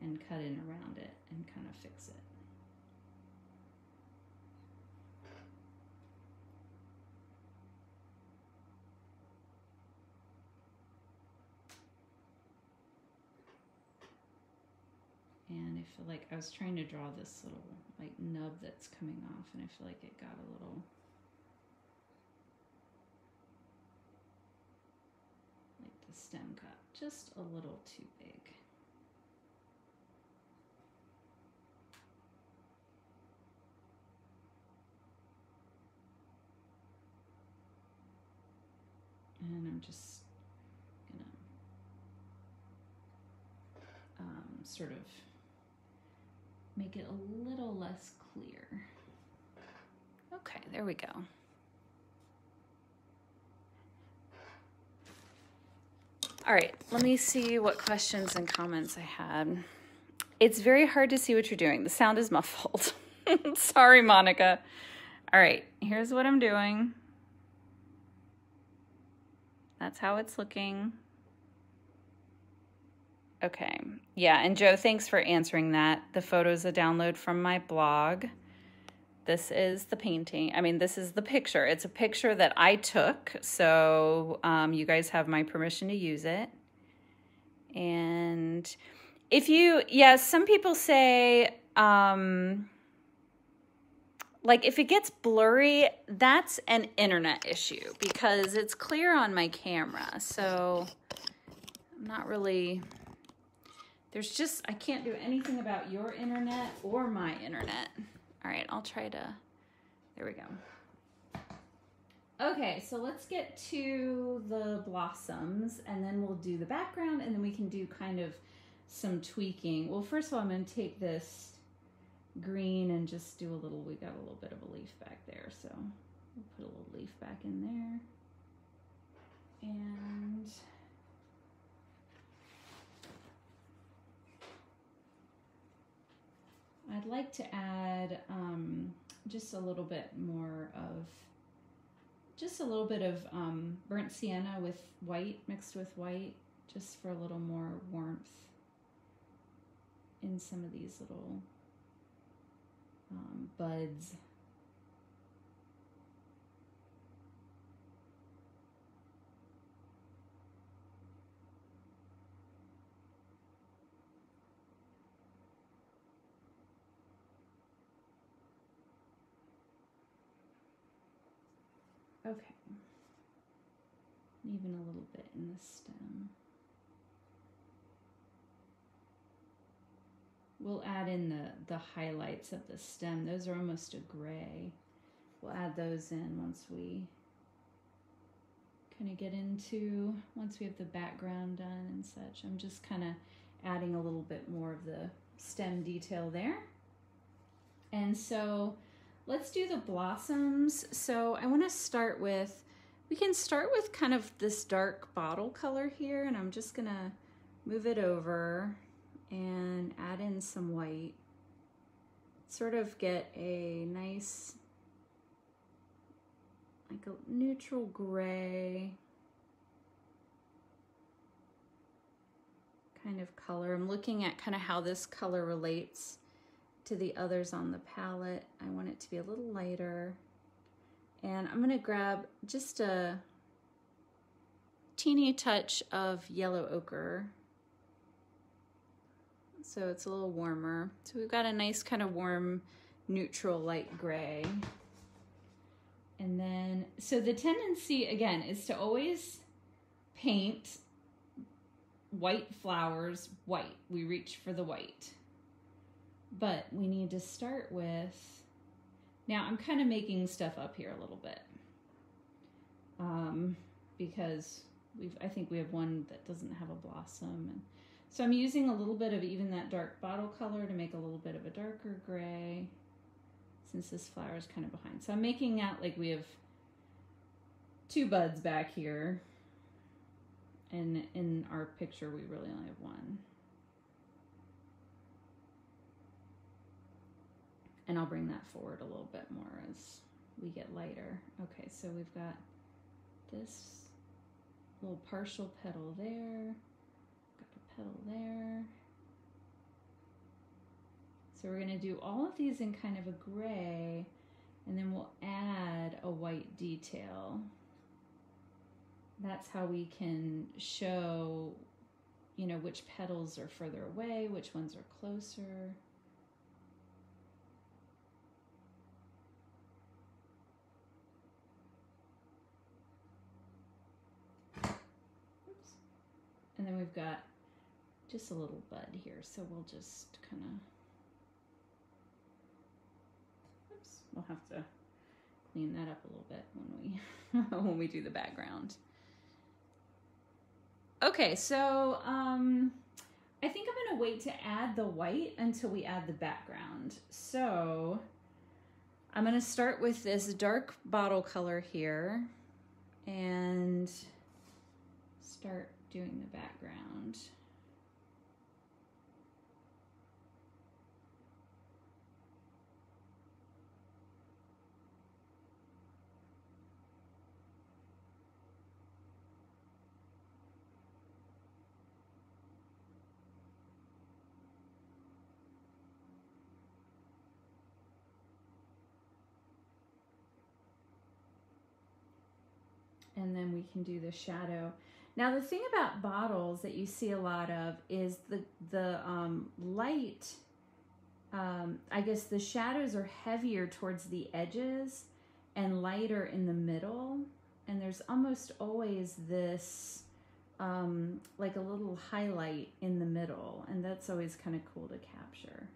Speaker 1: and cut in around it and kind of fix it. And I feel like I was trying to draw this little like nub that's coming off and I feel like it got a little like the stem got just a little too big. And I'm just gonna um, sort of make it a little less clear. Okay, there we go. All right, let me see what questions and comments I had. It's very hard to see what you're doing. The sound is muffled. [LAUGHS] Sorry, Monica. All right, here's what I'm doing. That's how it's looking. Okay. Yeah, and Joe, thanks for answering that. The photo's a download from my blog. This is the painting. I mean, this is the picture. It's a picture that I took, so um, you guys have my permission to use it. And if you, yes, yeah, some people say, um, like if it gets blurry, that's an internet issue because it's clear on my camera. So I'm not really there's just, I can't do anything about your internet or my internet. All right, I'll try to, there we go. Okay, so let's get to the blossoms and then we'll do the background and then we can do kind of some tweaking. Well, first of all, I'm gonna take this green and just do a little, we got a little bit of a leaf back there, so we'll put a little leaf back in there. Like to add um, just a little bit more of, just a little bit of um, burnt sienna with white, mixed with white, just for a little more warmth in some of these little um, buds. Okay. Even a little bit in the stem. We'll add in the, the highlights of the stem. Those are almost a gray. We'll add those in once we kind of get into, once we have the background done and such. I'm just kind of adding a little bit more of the stem detail there. And so let's do the blossoms. So I want to start with, we can start with kind of this dark bottle color here and I'm just gonna move it over and add in some white. Sort of get a nice, like a neutral gray kind of color. I'm looking at kind of how this color relates to the others on the palette. I want it to be a little lighter. And I'm gonna grab just a teeny touch of yellow ochre. So it's a little warmer. So we've got a nice kind of warm, neutral light gray. And then, so the tendency again is to always paint white flowers white. We reach for the white. But we need to start with, now I'm kind of making stuff up here a little bit. Um, because we've, I think we have one that doesn't have a blossom. And so I'm using a little bit of even that dark bottle color to make a little bit of a darker gray since this flower is kind of behind. So I'm making out like we have two buds back here. And in our picture, we really only have one. And I'll bring that forward a little bit more as we get lighter. Okay, so we've got this little partial petal there, got a petal there. So we're gonna do all of these in kind of a gray, and then we'll add a white detail. That's how we can show, you know, which petals are further away, which ones are closer. Oops. And then we've got just a little bud here, so we'll just kind of, oops, we'll have to clean that up a little bit when we [LAUGHS] when we do the background. Okay, so um, I think I'm gonna wait to add the white until we add the background. So I'm gonna start with this dark bottle color here and start doing the background. and then we can do the shadow. Now the thing about bottles that you see a lot of is the, the um, light, um, I guess the shadows are heavier towards the edges and lighter in the middle. And there's almost always this, um, like a little highlight in the middle. And that's always kind of cool to capture.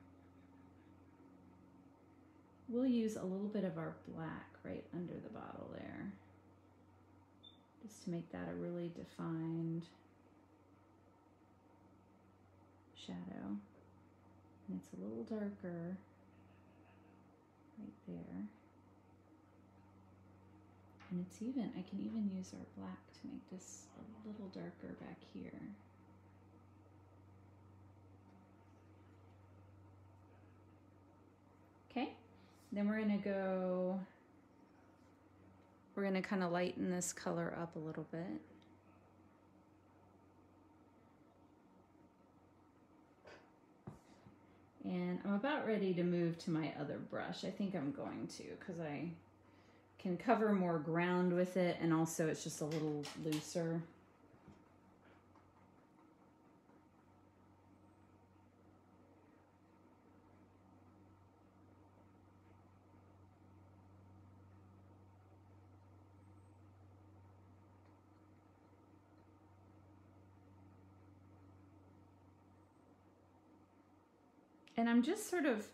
Speaker 1: We'll use a little bit of our black right under the bottle there just to make that a really defined shadow. And it's a little darker right there. And it's even, I can even use our black to make this a little darker back here. Okay, then we're gonna go we're going to kind of lighten this color up a little bit. And I'm about ready to move to my other brush. I think I'm going to because I can cover more ground with it and also it's just a little looser. and I'm just sort of,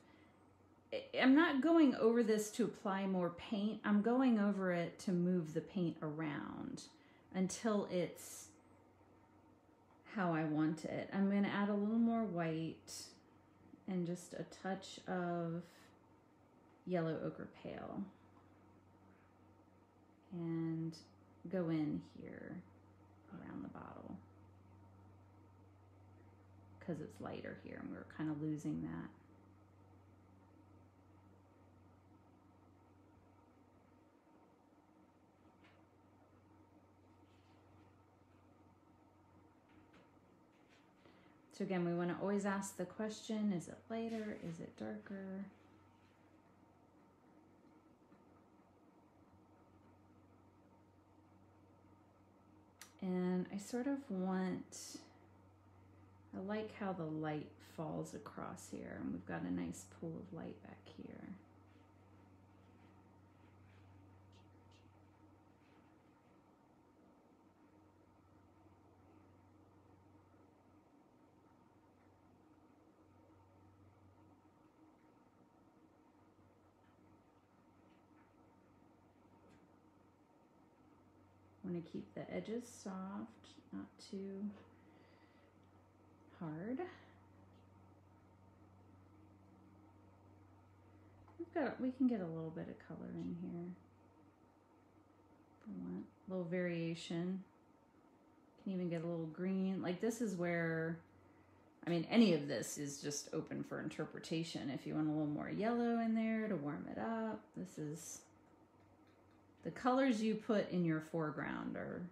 Speaker 1: I'm not going over this to apply more paint. I'm going over it to move the paint around until it's how I want it. I'm going to add a little more white and just a touch of yellow ochre pale and go in here around the bottle because it's lighter here and we are kind of losing that. So again, we want to always ask the question, is it lighter? Is it darker? And I sort of want I like how the light falls across here and we've got a nice pool of light back here. want to keep the edges soft, not too hard. We've got, we can get a little bit of color in here. A little variation. Can even get a little green. Like this is where, I mean, any of this is just open for interpretation. If you want a little more yellow in there to warm it up, this is, the colors you put in your foreground are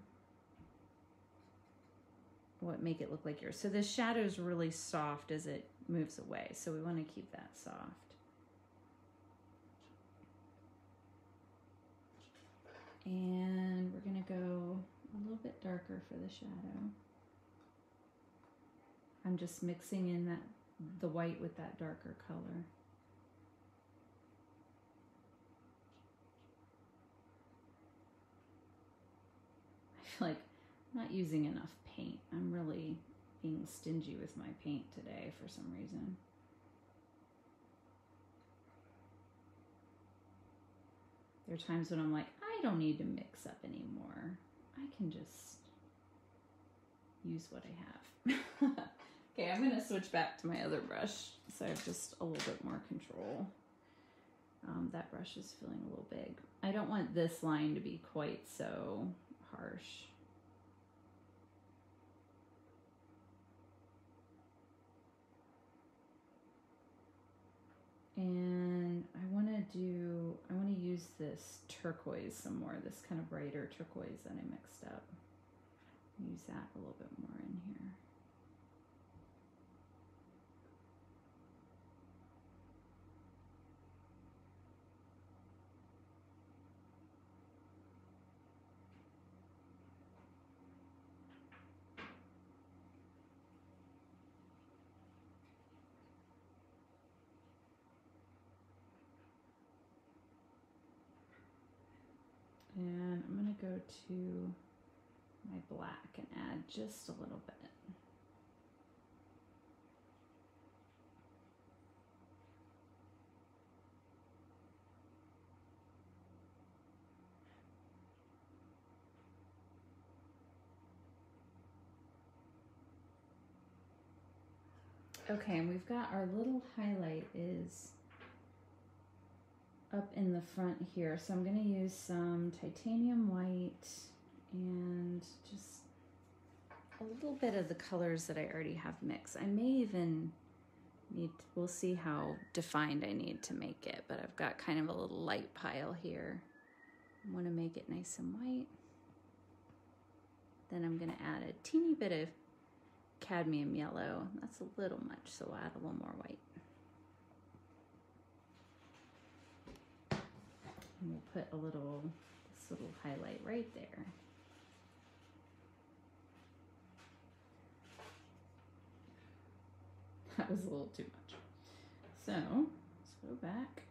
Speaker 1: what make it look like yours. So the shadow is really soft as it moves away. So we want to keep that soft. And we're going to go a little bit darker for the shadow. I'm just mixing in that the white with that darker color. [LAUGHS] I feel like I'm not using enough paint. I'm really being stingy with my paint today for some reason. There are times when I'm like, I don't need to mix up anymore. I can just use what I have. [LAUGHS] okay, I'm gonna switch back to my other brush so I have just a little bit more control. Um, that brush is feeling a little big. I don't want this line to be quite so harsh. And I want to do, I want to use this turquoise some more, this kind of brighter turquoise that I mixed up. Use that a little bit more in here. And I'm going go to my black and add just a little bit. Okay, and we've got our little highlight is up in the front here. So I'm going to use some titanium white and just a little bit of the colors that I already have mixed. I may even need, to, we'll see how defined I need to make it, but I've got kind of a little light pile here. I want to make it nice and white. Then I'm going to add a teeny bit of cadmium yellow. That's a little much, so I'll add a little more white. And we'll put a little, this little highlight right there. [LAUGHS] That was a little too much. So let's go back.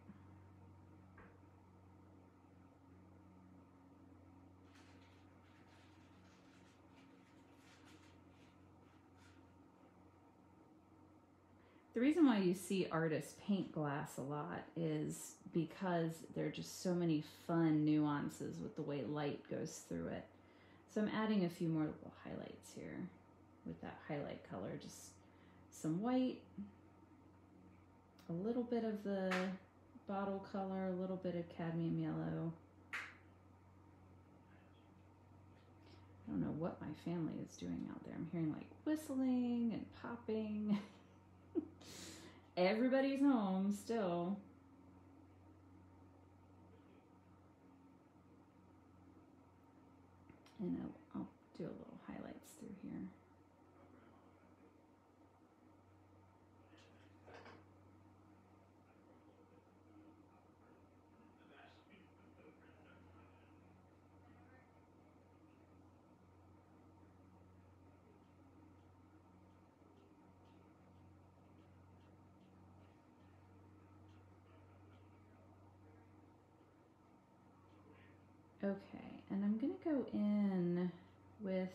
Speaker 1: The reason why you see artists paint glass a lot is because there are just so many fun nuances with the way light goes through it. So I'm adding a few more little highlights here with that highlight color, just some white, a little bit of the bottle color, a little bit of cadmium yellow. I don't know what my family is doing out there. I'm hearing like whistling and popping. [LAUGHS] [LAUGHS] Everybody's home still. And I'll, I'll do a little highlights through here. Okay, and I'm gonna go in with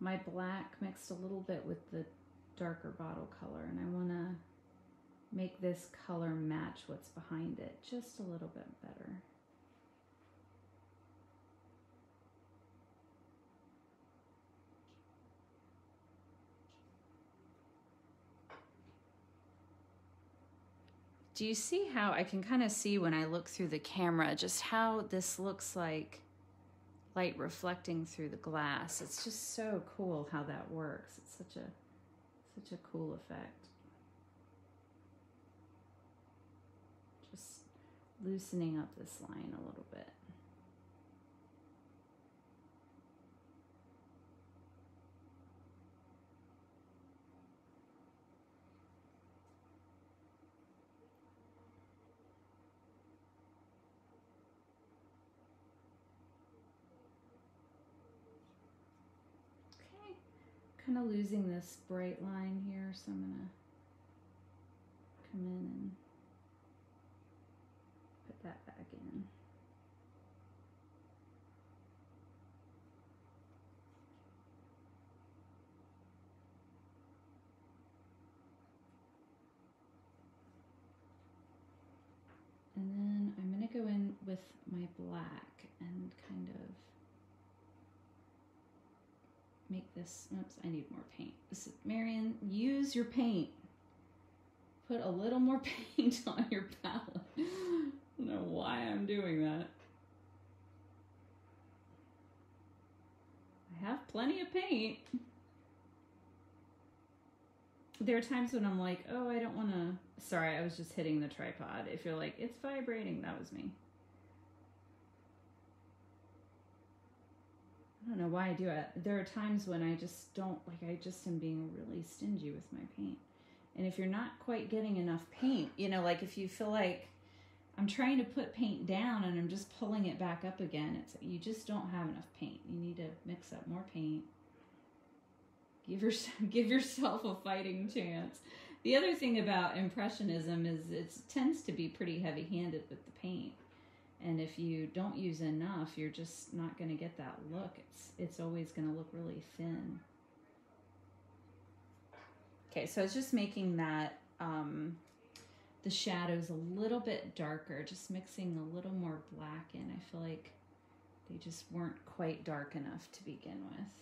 Speaker 1: my black mixed a little bit with the darker bottle color and I wanna make this color match what's behind it just a little bit better. Do you see how I can kind of see when I look through the camera just how this looks like light reflecting through the glass. It's just so cool how that works. It's such a such a cool effect. Just loosening up this line a little bit. Kind of losing this bright line here, so I'm gonna come in and put that back in. And then I'm going to go in with my black and kind of make this, oops, I need more paint. This is, Marion, use your paint. Put a little more [LAUGHS] paint on your palette. I don't know why I'm doing that. I have plenty of paint. There are times when I'm like, oh, I don't want to. Sorry, I was just hitting the tripod. If you're like, it's vibrating, that was me. I don't know why I do it. There are times when I just don't like I just am being really stingy with my paint. And if you're not quite getting enough paint, you know, like if you feel like I'm trying to put paint down and I'm just pulling it back up again, it's you just don't have enough paint. You need to mix up more paint. Give yourself [LAUGHS] give yourself a fighting chance. The other thing about impressionism is it tends to be pretty heavy-handed with the paint and if you don't use enough you're just not going to get that look. It's it's always going to look really thin. Okay so it's just making that um, the shadows a little bit darker just mixing a little more black in. I feel like they just weren't quite dark enough to begin with.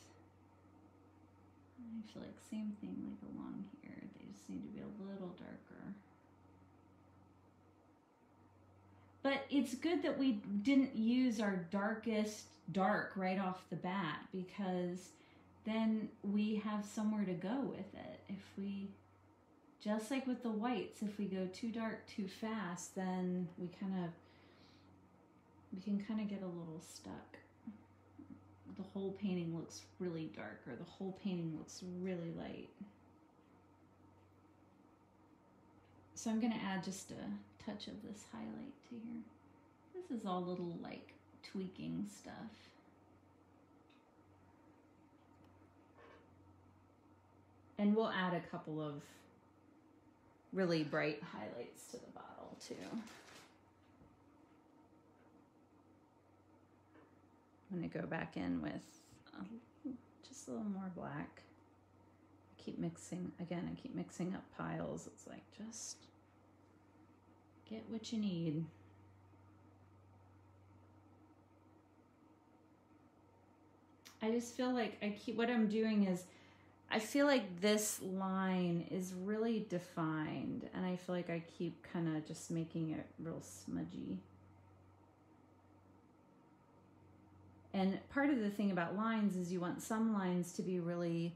Speaker 1: I feel like same thing like along here they just need to be a little darker But it's good that we didn't use our darkest dark right off the bat because then we have somewhere to go with it. If we, just like with the whites, if we go too dark too fast, then we kind of, we can kind of get a little stuck. The whole painting looks really dark or the whole painting looks really light. So I'm going to add just a touch of this highlight to here. This is all little like tweaking stuff. And we'll add a couple of really bright highlights to the bottle too. I'm to go back in with uh, just a little more black. I keep mixing, again, I keep mixing up piles. It's like just Get what you need. I just feel like I keep what I'm doing is I feel like this line is really defined and I feel like I keep kind of just making it real smudgy. And part of the thing about lines is you want some lines to be really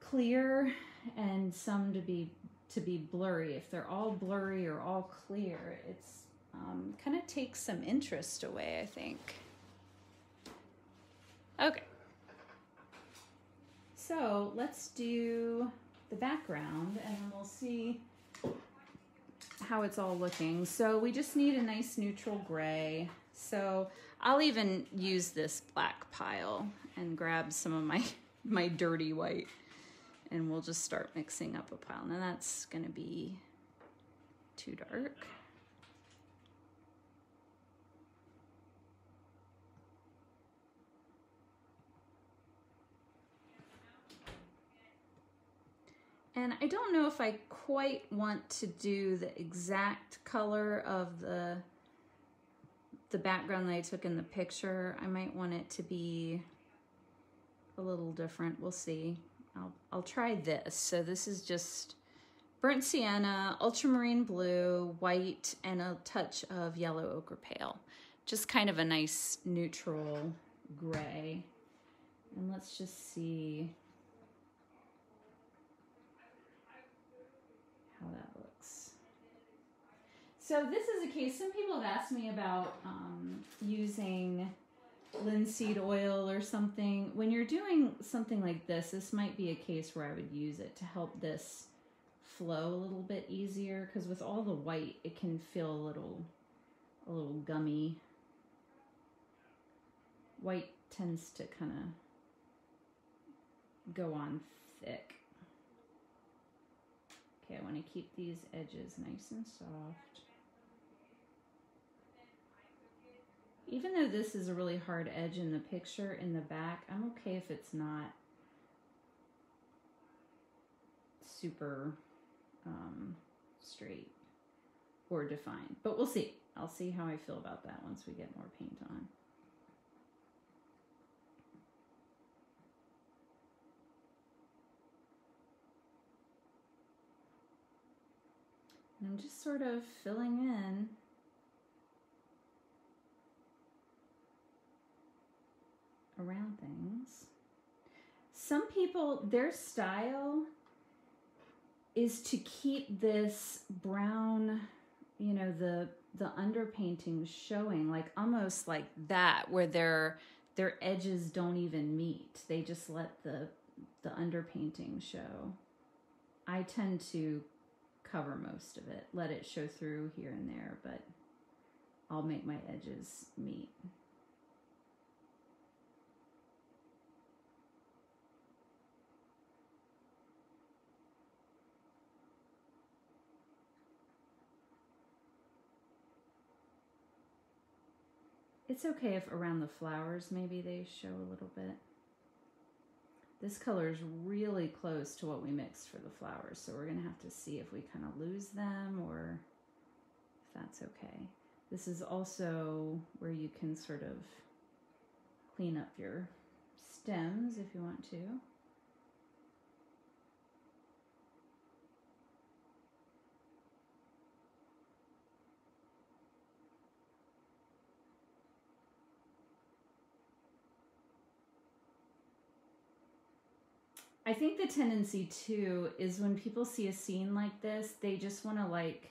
Speaker 1: clear and some to be to be blurry. If they're all blurry or all clear, it's um, kind of takes some interest away, I think. Okay. So let's do the background and we'll see how it's all looking. So we just need a nice neutral gray. So I'll even use this black pile and grab some of my, [LAUGHS] my dirty white and we'll just start mixing up a pile. Now that's gonna be too dark. And I don't know if I quite want to do the exact color of the the background that I took in the picture. I might want it to be a little different. We'll see. I'll, I'll try this. So this is just burnt sienna, ultramarine blue, white, and a touch of yellow ochre pale. Just kind of a nice neutral gray. And let's just see how that looks. So this is a case, some people have asked me about um, using linseed oil or something. When you're doing something like this, this might be a case where I would use it to help this flow a little bit easier because with all the white, it can feel a little, a little gummy. White tends to kind of go on thick. Okay, I want to keep these edges nice and soft. Even though this is a really hard edge in the picture in the back, I'm okay if it's not super um, straight or defined. But we'll see. I'll see how I feel about that once we get more paint on. And I'm just sort of filling in around things. Some people, their style is to keep this brown, you know, the the underpainting showing like almost like that where their their edges don't even meet. They just let the the underpainting show. I tend to cover most of it, let it show through here and there, but I'll make my edges meet. It's okay if around the flowers maybe they show a little bit. This color is really close to what we mixed for the flowers, so we're gonna have to see if we kind of lose them or if that's okay. This is also where you can sort of clean up your stems if you want to. I think the tendency too is when people see a scene like this, they just want to like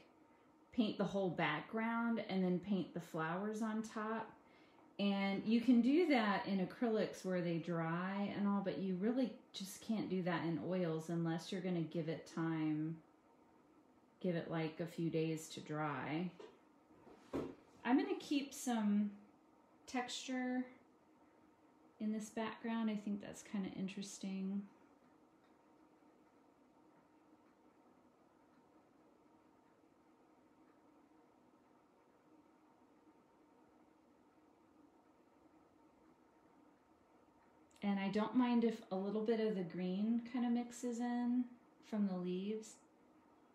Speaker 1: paint the whole background and then paint the flowers on top. And you can do that in acrylics where they dry and all, but you really just can't do that in oils unless you're going to give it time, give it like a few days to dry. I'm going to keep some texture in this background. I think that's kind of interesting. And I don't mind if a little bit of the green kind of mixes in from the leaves.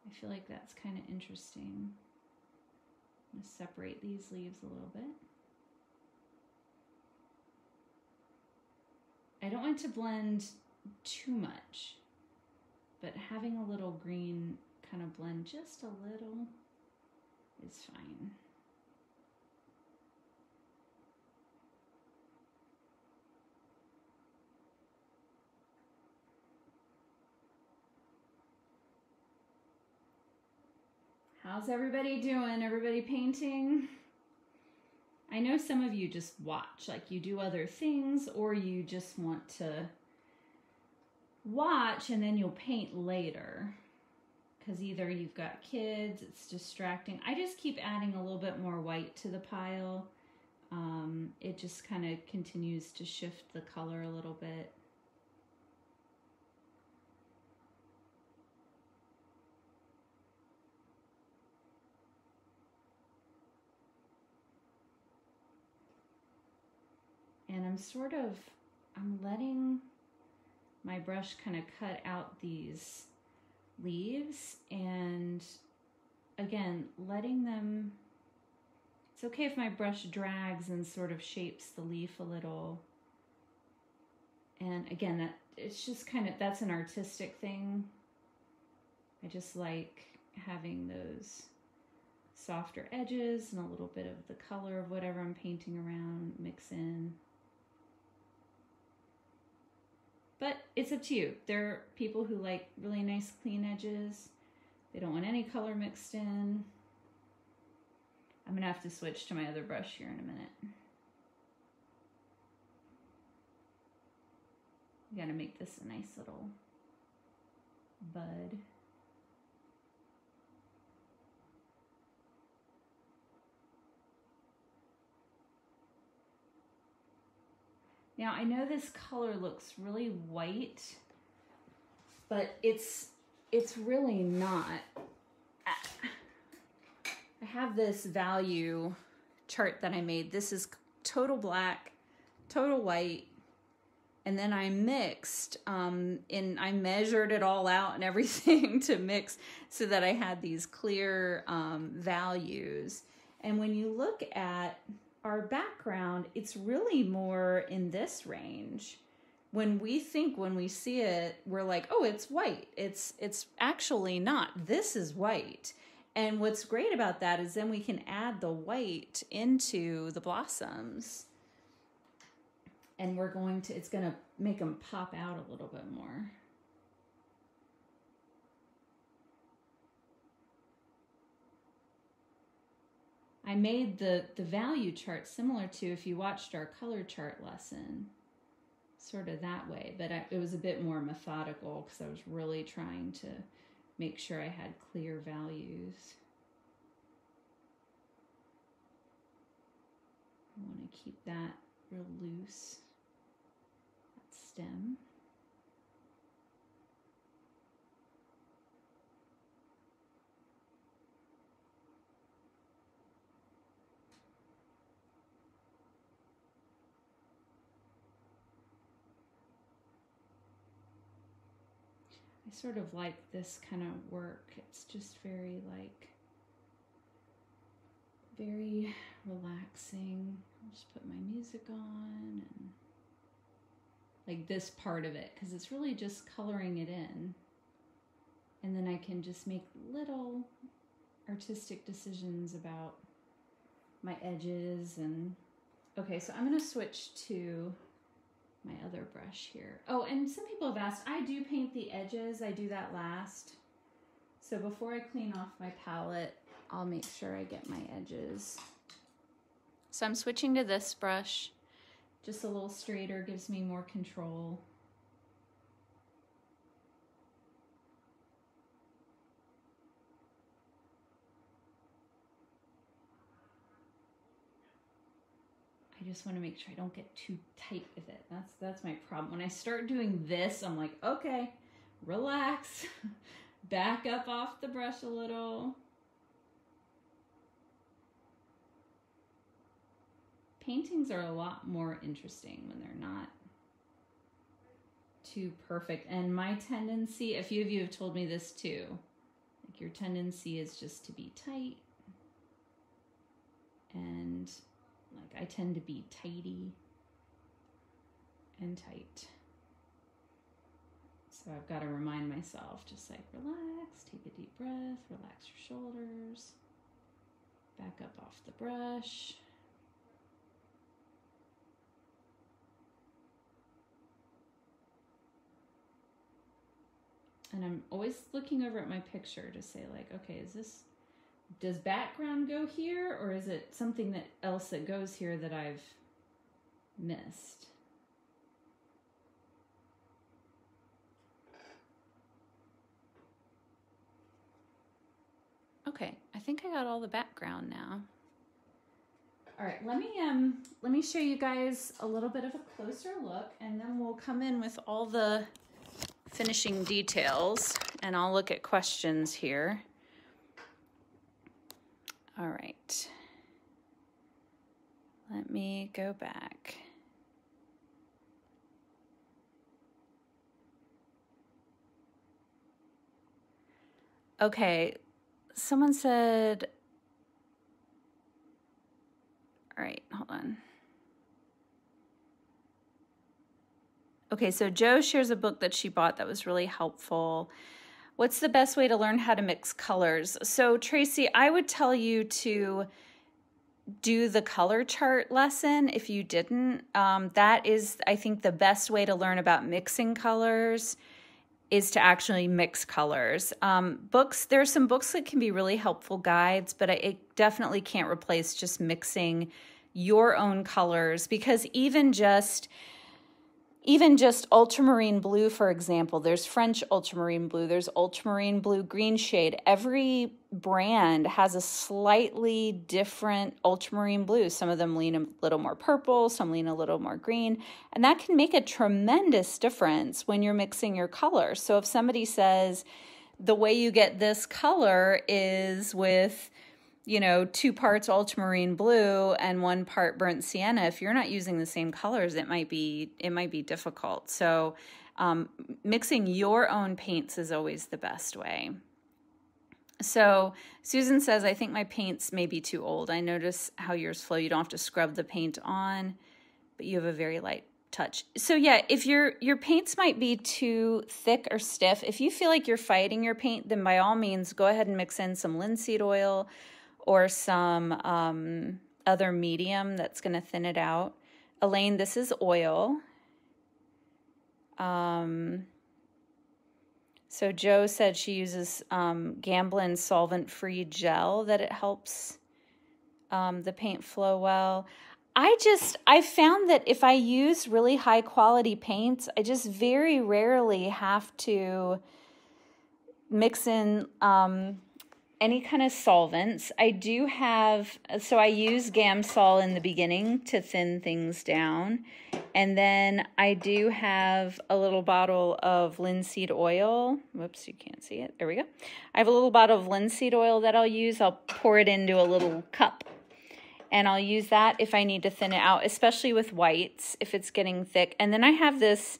Speaker 1: I feel like that's kind of interesting. I'm to separate these leaves a little bit. I don't want to blend too much, but having a little green kind of blend just a little is fine. How's everybody doing? Everybody painting? I know some of you just watch, like you do other things, or you just want to watch and then you'll paint later. Because either you've got kids, it's distracting. I just keep adding a little bit more white to the pile. Um, it just kind of continues to shift the color a little bit. And I'm sort of, I'm letting my brush kind of cut out these leaves and again, letting them, it's okay if my brush drags and sort of shapes the leaf a little. And again, that it's just kind of, that's an artistic thing. I just like having those softer edges and a little bit of the color of whatever I'm painting around mix in. But it's up to you. There are people who like really nice clean edges. They don't want any color mixed in. I'm gonna have to switch to my other brush here in a minute. You gotta make this a nice little bud. Now I know this color looks really white but it's it's really not. I have this value chart that I made. This is total black, total white, and then I mixed um, and I measured it all out and [LAUGHS] everything to mix so that I had these clear um, values. And when you look at our background, it's really more in this range. When we think when we see it, we're like, "Oh, it's white." It's it's actually not. This is white. And what's great about that is then we can add the white into the blossoms and we're going to, it's going to make them pop out a little bit more. I made the, the value chart similar to if you watched our color chart lesson, sort of that way, but I, it was a bit more methodical because I was really trying to make sure I had clear values. I want to keep that real loose stem. I sort of like this kind of work. It's just very like very relaxing. I'll just put my music on and like this part of it because it's really just coloring it in. And then I can just make little artistic decisions about my edges and okay, so I'm going to switch to my other brush here. Oh, and some people have asked, I do paint the edges. I do that last. So before I clean off my palette, I'll make sure I get my edges. So I'm switching to this brush. Just a little straighter gives me more control. I just want to make sure I don't get too tight with it. That's that's my problem. When I start doing this, I'm like, okay, relax. [LAUGHS] Back up off the brush a little. paintings are a lot more interesting when they're not too perfect. And my tendency, a few of you have told me this too, like your tendency is just to be tight. And like I tend to be tidy and tight. So I've got to remind myself just like relax, take a deep breath, relax your shoulders, back up off the brush. and I'm always looking over at my picture to say like, okay, is this does background go here or is it something that else that goes here that I've missed? Okay, I think I got all the background now. All right, let me um let me show you guys a little bit of a closer look and then we'll come in with all the finishing details and I'll look at questions here. All right. Let me go back. Okay, someone said, all right, hold on. Okay, so Joe shares a book that she bought that was really helpful. What's the best way to learn how to mix colors? So, Tracy, I would tell you to do the color chart lesson if you didn't. Um, that is, I think, the best way to learn about mixing colors is to actually mix colors. Um, books, there are some books that can be really helpful guides, but it definitely can't replace just mixing your own colors because even just even just ultramarine blue, for example, there's French ultramarine blue, there's ultramarine blue green shade. Every brand has a slightly different ultramarine blue. Some of them lean a little more purple, some lean a little more green, and that can make a tremendous difference when you're mixing your colors. So if somebody says the way you get this color is with you know, two parts ultramarine blue and one part burnt sienna, if you're not using the same colors, it might be it might be difficult. So um, mixing your own paints is always the best way. So Susan says, I think my paints may be too old. I notice how yours flow. You don't have to scrub the paint on, but you have a very light touch. So yeah, if your your paints might be too thick or stiff, if you feel like you're fighting your paint, then by all means go ahead and mix in some linseed oil or some um, other medium that's going to thin it out. Elaine, this is oil. Um, so Joe said she uses um, Gamblin solvent-free gel that it helps um, the paint flow well. I just I found that if I use really high quality paints, I just very rarely have to mix in um, any kind of solvents. I do have, so I use Gamsol in the beginning to thin things down. And then I do have a little bottle of linseed oil. Whoops, you can't see it. There we go. I have a little bottle of linseed oil that I'll use. I'll pour it into a little cup. And I'll use that if I need to thin it out, especially with whites, if it's getting thick. And then I have this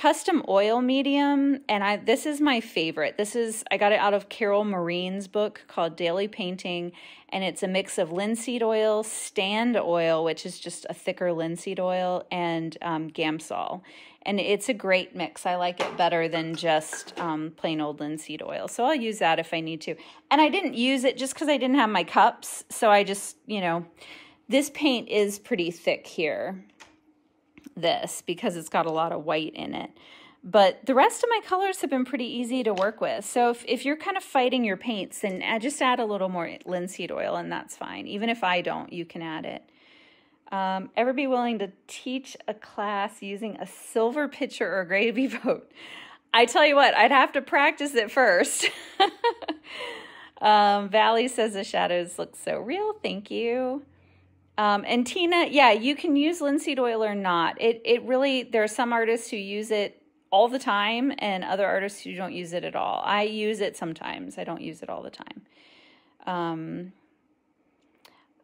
Speaker 1: custom oil medium and I this is my favorite. This is I got it out of Carol Marine's book called Daily Painting and it's a mix of linseed oil, stand oil, which is just a thicker linseed oil, and um, Gamsol. And it's a great mix. I like it better than just um, plain old linseed oil. So I'll use that if I need to. And I didn't use it just because I didn't have my cups. So I just, you know, this paint is pretty thick here this because it's got a lot of white in it. But the rest of my colors have been pretty easy to work with. So if, if you're kind of fighting your paints, then add, just add a little more linseed oil and that's fine. Even if I don't, you can add it. Um, ever be willing to teach a class using a silver pitcher or a gravy [LAUGHS] boat? I tell you what, I'd have to practice it first. [LAUGHS] um, Valley says the shadows look so real. Thank you. Um, and Tina, yeah, you can use linseed oil or not. It it really there are some artists who use it all the time and other artists who don't use it at all. I use it sometimes. I don't use it all the time. Um,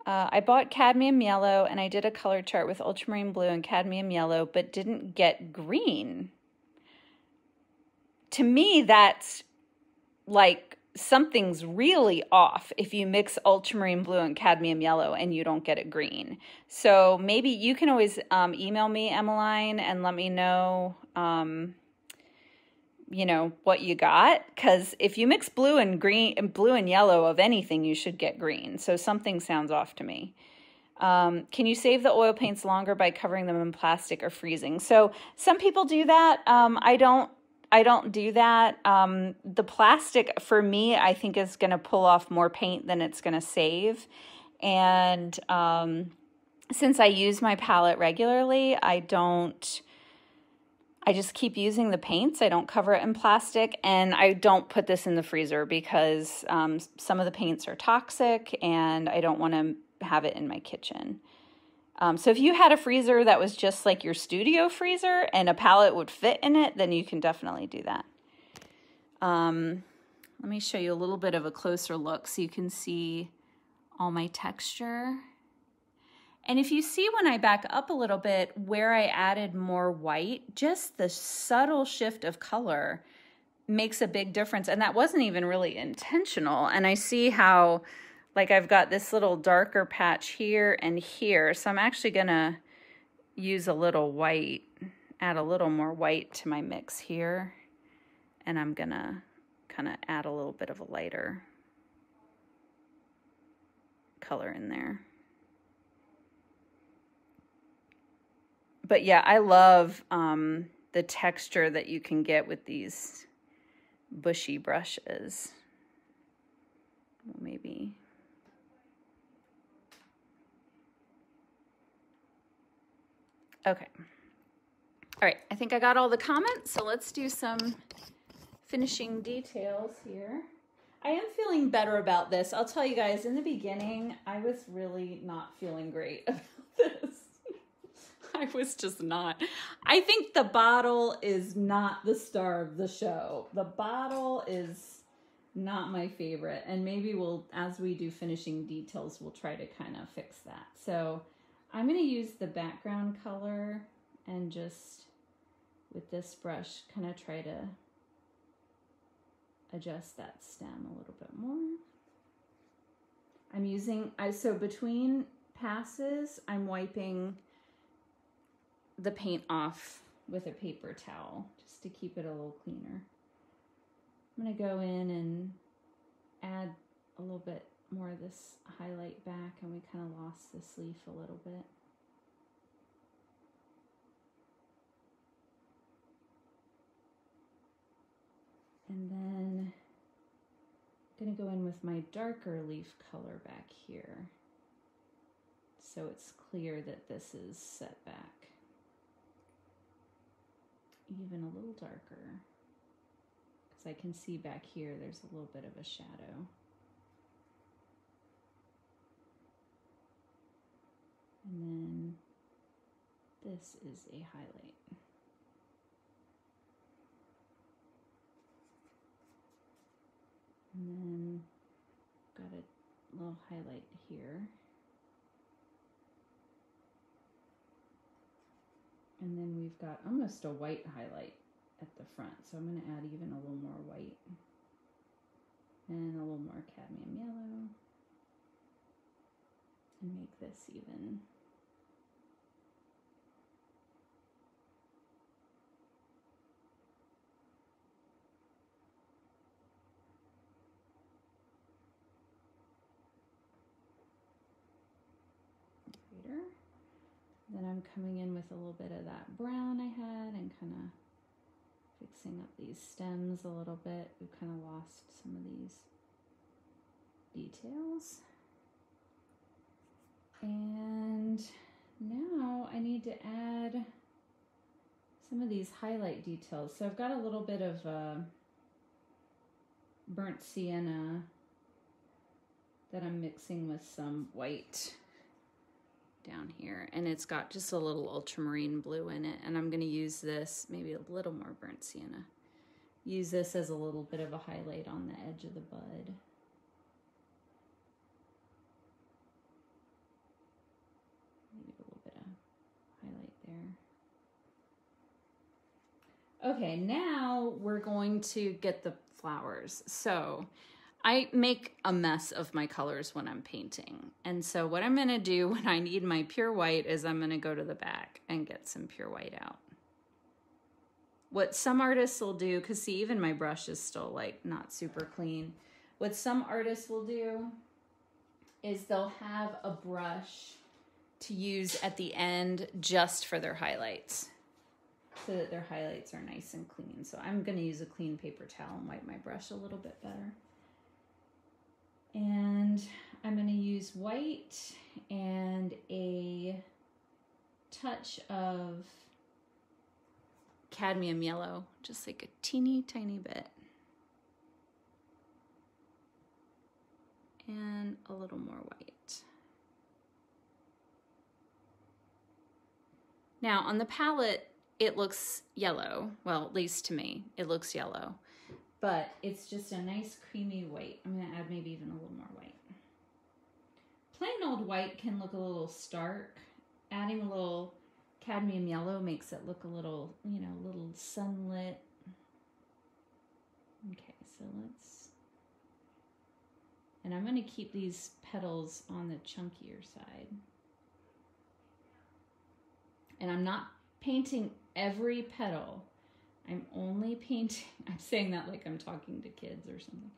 Speaker 1: uh, I bought cadmium yellow and I did a color chart with ultramarine blue and cadmium yellow, but didn't get green. To me, that's like something's really off if you mix ultramarine blue and cadmium yellow and you don't get it green. So maybe you can always um, email me, Emmeline, and let me know, um, you know, what you got. Because if you mix blue and green, and blue and yellow of anything, you should get green. So something sounds off to me. Um, can you save the oil paints longer by covering them in plastic or freezing? So some people do that. Um, I don't I don't do that. Um, the plastic for me, I think is going to pull off more paint than it's going to save. And um, since I use my palette regularly, I don't, I just keep using the paints. I don't cover it in plastic and I don't put this in the freezer because um, some of the paints are toxic and I don't want to have it in my kitchen. Um, so if you had a freezer that was just like your studio freezer and a palette would fit in it, then you can definitely do that. Um, let me show you a little bit of a closer look so you can see all my texture. And if you see when I back up a little bit where I added more white, just the subtle shift of color makes a big difference. And that wasn't even really intentional. And I see how like I've got this little darker patch here and here. So I'm actually to use a little white, add a little more white to my mix here. And I'm to kind of add a little bit of a lighter color in there. But yeah, I love um, the texture that you can get with these bushy brushes. maybe Okay. All right, I think I got all the comments, so let's do some finishing details here. I am feeling better about this. I'll tell you guys, in the beginning, I was really not feeling great [LAUGHS] about this. I was just not. I think the bottle is not the star of the show. The bottle is not my favorite. And maybe we'll, as we do finishing details, we'll try to kind of fix that. So I'm going to use the background color and just with this brush kind of try to adjust that stem a little bit more. I'm using, I so between passes, I'm wiping the paint off with a paper towel just to keep it a little cleaner. I'm going to go in and add a little bit more of this highlight back and we kind of lost this leaf a little bit. And then I'm going to go in with my darker leaf color back here. So it's clear that this is set back. Even a little darker. Because I can see back here there's a little bit of a shadow. And then this is a highlight. And then got a little highlight here. And then we've got almost a white highlight at the front. So I'm going to add even a little more white and a little more cadmium yellow and make this even. Then I'm coming in with a little bit of that brown I had and kind of fixing up these stems a little bit. We've kind of lost some of these details. And now I need to add some of these highlight details. So I've got a little bit of uh, burnt sienna that I'm mixing with some white down here and it's got just a little ultramarine blue in it and I'm going to use this maybe a little more burnt sienna. Use this as a little bit of a highlight on the edge of the bud. Maybe a little bit of highlight there. Okay now we're going to get the flowers. So I make a mess of my colors when I'm painting. And so what I'm gonna do [LAUGHS] when I need my pure white is I'm gonna go to the back and get some pure white out. What some artists will do, cause see, even my brush is still like not super clean. What some artists will do is they'll have a brush to use at the end just for their highlights so that their highlights are nice and clean. So I'm gonna use a clean paper towel and wipe my brush a little bit better. And I'm going to use white and a touch of cadmium yellow, just like a teeny tiny bit. And a little more white. Now on the palette, it looks yellow. Well, at least to me, it looks yellow but it's just a nice creamy white. I'm to add maybe even a little more white. Plain old white can look a little stark. Adding a little cadmium yellow makes it look a little, you know, a little sunlit. Okay, so let's, and I'm to keep these petals on the chunkier side. And I'm not painting every petal I'm only painting, [LAUGHS] I'm saying that like I'm talking to kids or something.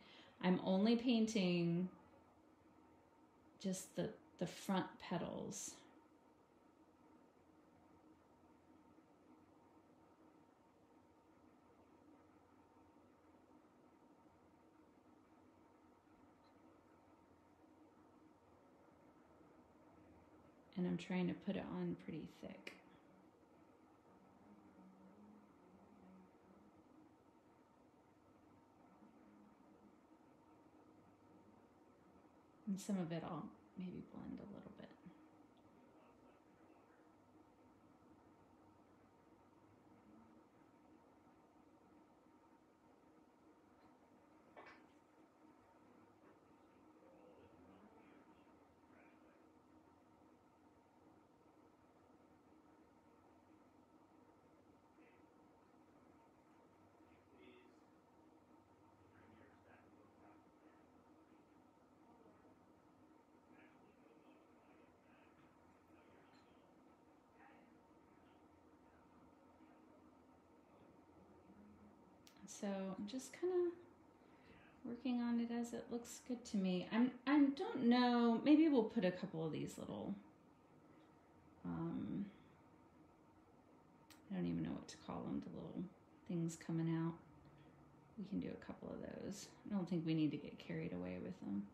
Speaker 1: I'm only painting just the, the front petals. And I'm trying to put it on pretty thick. And some of it I'll maybe blend a little bit. So I'm just kind of working on it as it looks good to me. I'm I don't know. Maybe we'll put a couple of these little. Um, I don't even know what to call them. The little things coming out. We can do a couple of those. I don't think we need to get carried away with them.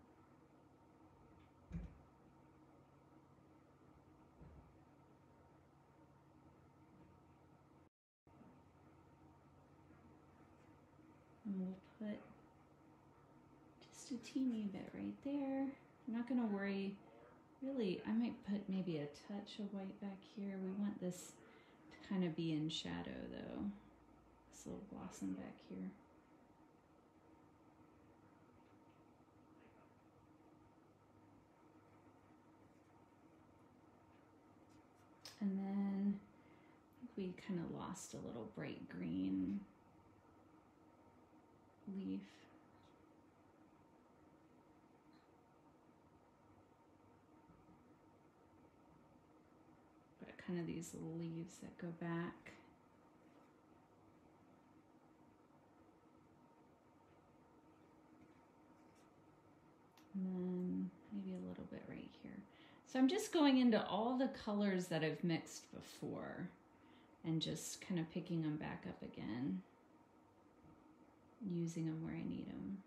Speaker 1: And we'll put just a teeny bit right there. I'm not gonna worry, really, I might put maybe a touch of white back here. We want this to kind of be in shadow though. This little blossom back here. And then we kind of lost a little bright green leaf. But kind of these leaves that go back. And then maybe a little bit right here. So I'm just going into all the colors that I've mixed before and just kind of picking them back up again using them where I need them.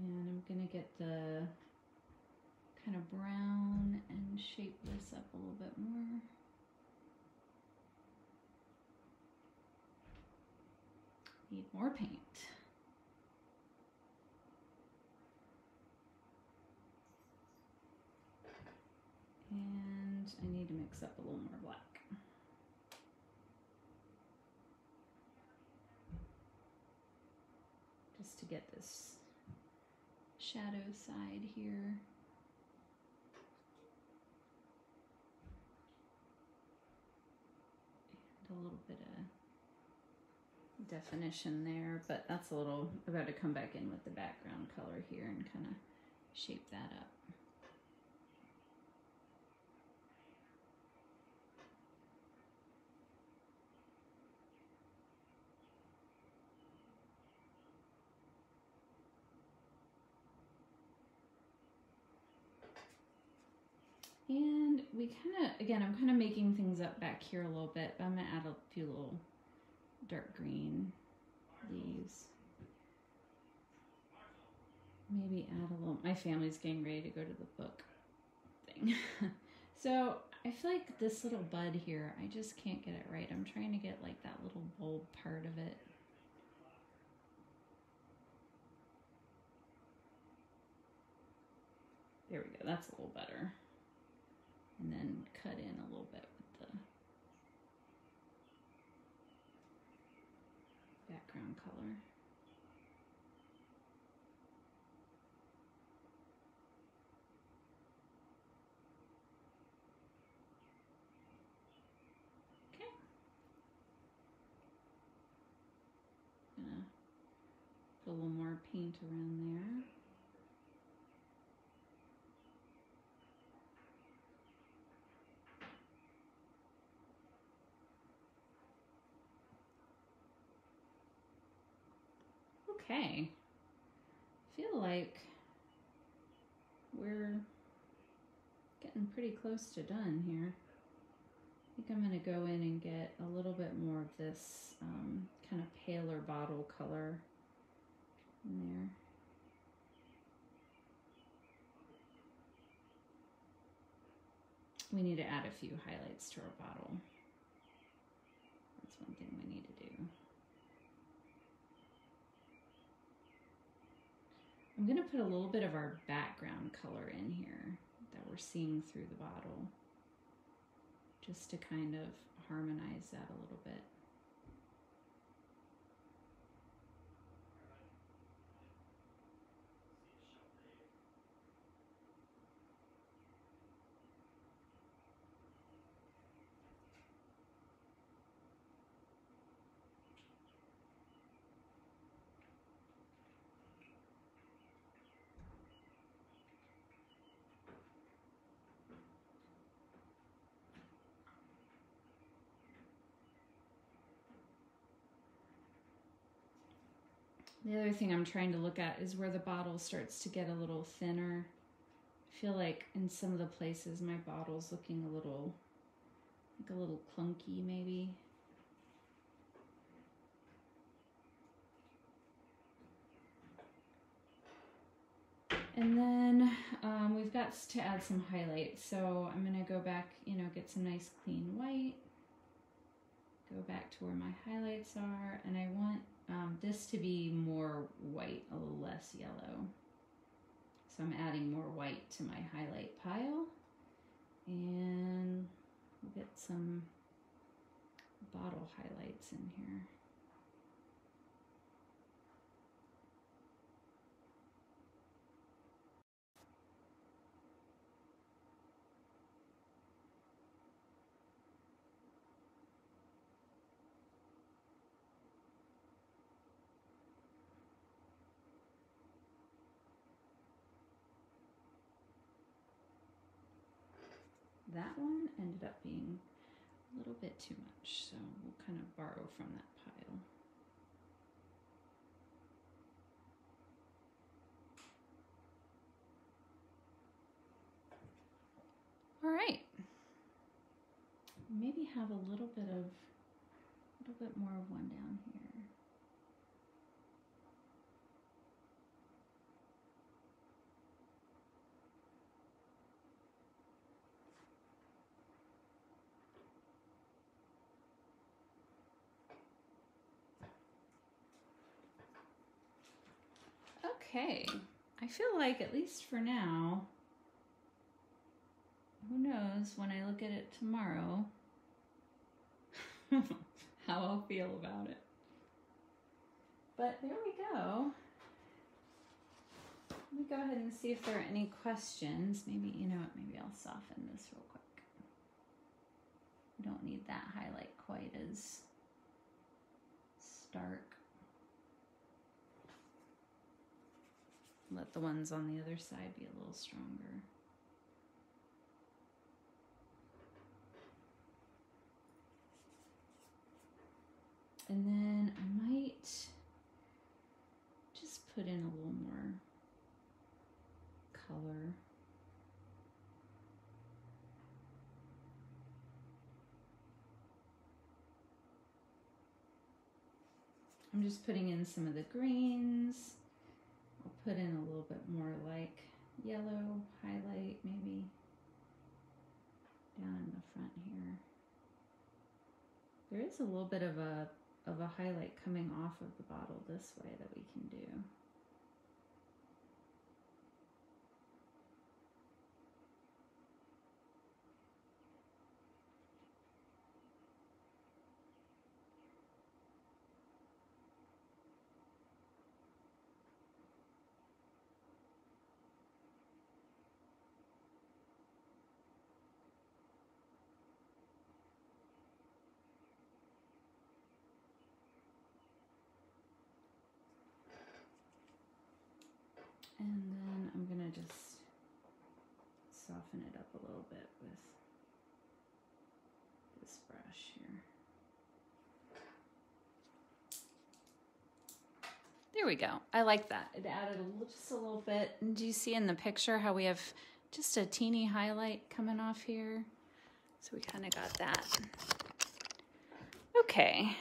Speaker 1: And I'm going to get the kind of brown and shape this up a little bit more. Need more paint. And I need to mix up a little more black. Just to get this shadow side here. And a little bit of definition there, but that's a little, I've got to come back in with the background color here and kind of shape that up. And we kind of, again, I'm kind of making things up back here a little bit, but I'm going to add a few little dark green leaves. Maybe add a little, my family's getting ready to go to the book thing. [LAUGHS] so I feel like this little bud here, I just can't get it right. I'm trying to get like that little bulb part of it. There we go, that's a little better and then cut in a little bit with the background color. Okay. Gonna put a little more paint around there. Okay. I feel like we're getting pretty close to done here. I think I'm going to go in and get a little bit more of this um, kind of paler bottle color in there. We need to add a few highlights to our bottle. That's one thinking we need to do. I'm going to put a little bit of our background color in here that we're seeing through the bottle just to kind of harmonize that a little bit. The other thing I'm trying to look at is where the bottle starts to get a little thinner. I feel like in some of the places my bottle's looking a little, like a little clunky maybe. And then um, we've got to add some highlights. So I'm gonna go back, you know, get some nice clean white. Go back to where my highlights are. And I want um, this to be more white, a little less yellow. So I'm adding more white to my highlight pile. And we'll get some bottle highlights in here. that one ended up being a little bit too much, so we'll kind of borrow from that pile. All right. Maybe have a little bit of, a little bit more of one down here. Okay, I feel like at least for now, who knows when I look at it tomorrow, [LAUGHS] how I'll feel about it. But there we go. Let me go ahead and see if there are any questions. Maybe, you know what, maybe I'll soften this real quick. We don't need that highlight quite as stark. Let the ones on the other side be a little stronger. And then I might just put in a little more color. I'm just putting in some of the greens. Put in a little bit more like yellow highlight maybe down in the front here. There is a little bit of a of a highlight coming off of the bottle this way that we can do. And then I'm gonna just soften it up a little bit with this brush here. There we go. I like that. It added a little, just a little bit. And do you see in the picture how we have just a teeny highlight coming off here? So we kind of got that. Okay.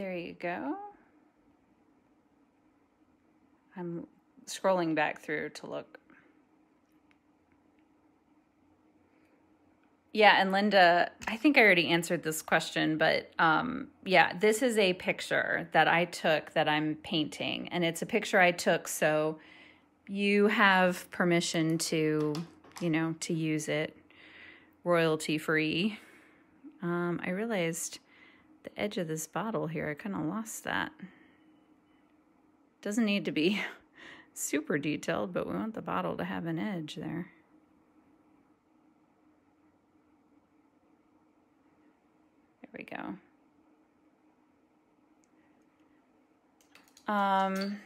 Speaker 1: There you go. I'm scrolling back through to look. Yeah, and Linda, I think I already answered this question, but um, yeah, this is a picture that I took that I'm painting, and it's a picture I took so you have permission to, you know, to use it royalty free. Um, I realized the edge of this bottle here, I kind of lost that. Doesn't need to be [LAUGHS] super detailed, but we want the bottle to have an edge there. There we go. Um,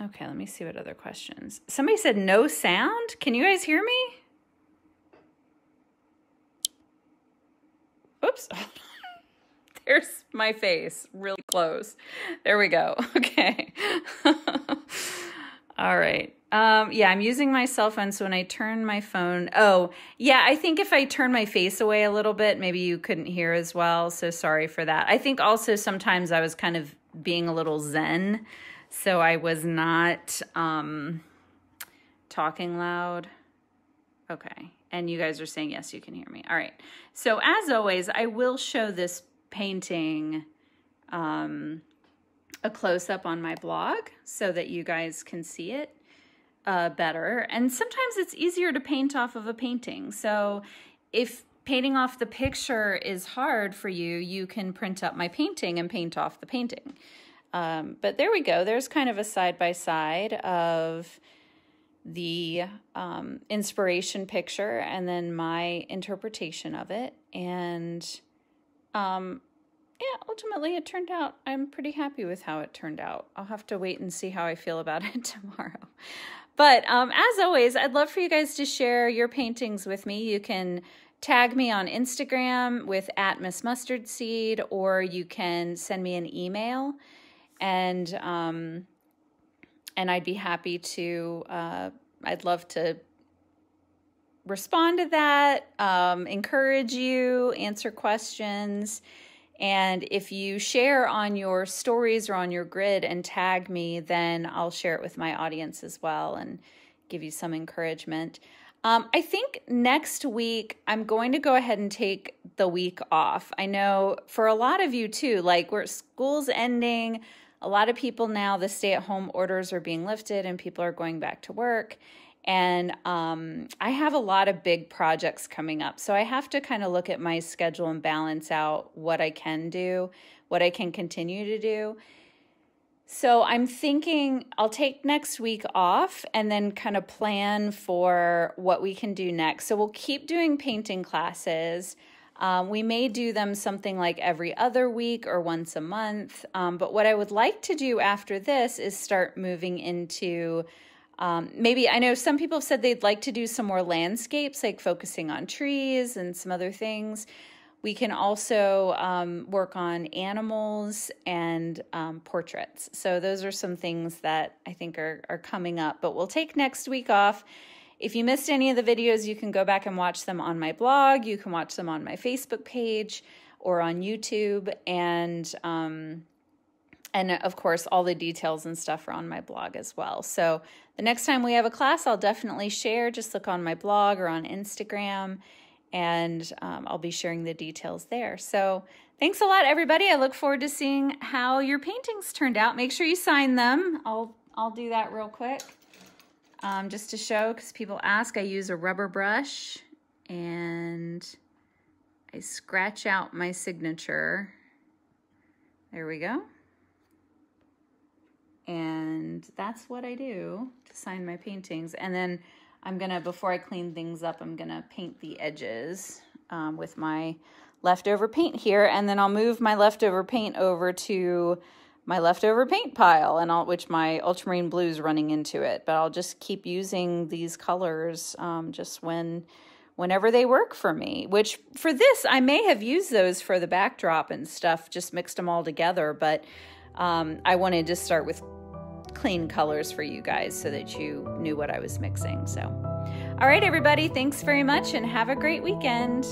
Speaker 1: okay, let me see what other questions. Somebody said no sound. Can you guys hear me? Oops. [LAUGHS] There's my face really close. There we go. [LAUGHS] Okay. [LAUGHS] All right. Um, yeah, I'm using my cell phone. So when I turn my phone, oh, yeah, I think if I turn my face away a little bit, maybe you couldn't hear as well. So sorry for that. I think also sometimes I was kind of being a little zen. So I was not um, talking loud. Okay. And you guys are saying, yes, you can hear me. All right. So as always, I will show this painting um, a close up on my blog so that you guys can see it uh, better. And sometimes it's easier to paint off of a painting. So if painting off the picture is hard for you, you can print up my painting and paint off the painting. Um, but there we go. There's kind of a side by side of the um, inspiration picture and then my interpretation of it. And um, yeah, ultimately it turned out, I'm pretty happy with how it turned out. I'll have to wait and see how I feel about [LAUGHS] it tomorrow. But um, as always, I'd love for you guys to share your paintings with me. You can tag me on Instagram with at Miss Mustard Seed, or you can send me an email, and um, and I'd be happy to. Uh, I'd love to respond to that, um, encourage you, answer questions. And if you share on your stories or on your grid and tag me, then I'll share it with my audience as well and give you some encouragement. Um, I think next week I'm going to go ahead and take the week off. I know for a lot of you too, like where school's ending, a lot of people now, the stay at home orders are being lifted and people are going back to work. And um, I have a lot of big projects coming up. So I have to kind of look at my schedule and balance out what I can do, what I can continue to do. So I'm thinking I'll take next week off and then kind of plan for what we can do next. So we'll keep doing painting classes. Um, we may do them something like every other week or once a month. Um, but what I would like to do after this is start moving into um, maybe I know some people have said they'd like to do some more landscapes, like focusing on trees and some other things. We can also um, work on animals and um, portraits. So, those are some things that I think are, are coming up. But we'll take next week off. If you missed any of the videos, you can go back and watch them on my blog. You can watch them on my Facebook page or on YouTube. And um, and of course, all the details and stuff are on my blog as well. So the next time we have a class, I'll definitely share. Just look on my blog or on Instagram, and um, I'll be sharing the details there. So thanks a lot, everybody. I look forward to seeing how your paintings turned out. Make sure you sign them. I'll I'll do that real quick, um, just to show because people ask. I use a rubber brush and I scratch out my signature. There we go. And that's what I do to sign my paintings. And then I'm gonna, before I clean things up, I'm gonna paint the edges um, with my leftover paint here. And then I'll move my leftover paint over to my leftover paint pile and I'll, which my ultramarine blue is running into it. But I'll just keep using these colors um, just when whenever they work for me, which for this, I may have used those for the backdrop and stuff, just mixed them all together. But um, I wanted to start with clean colors for you guys so that you knew what I was mixing. So, all right, everybody, thanks very much and have a great weekend.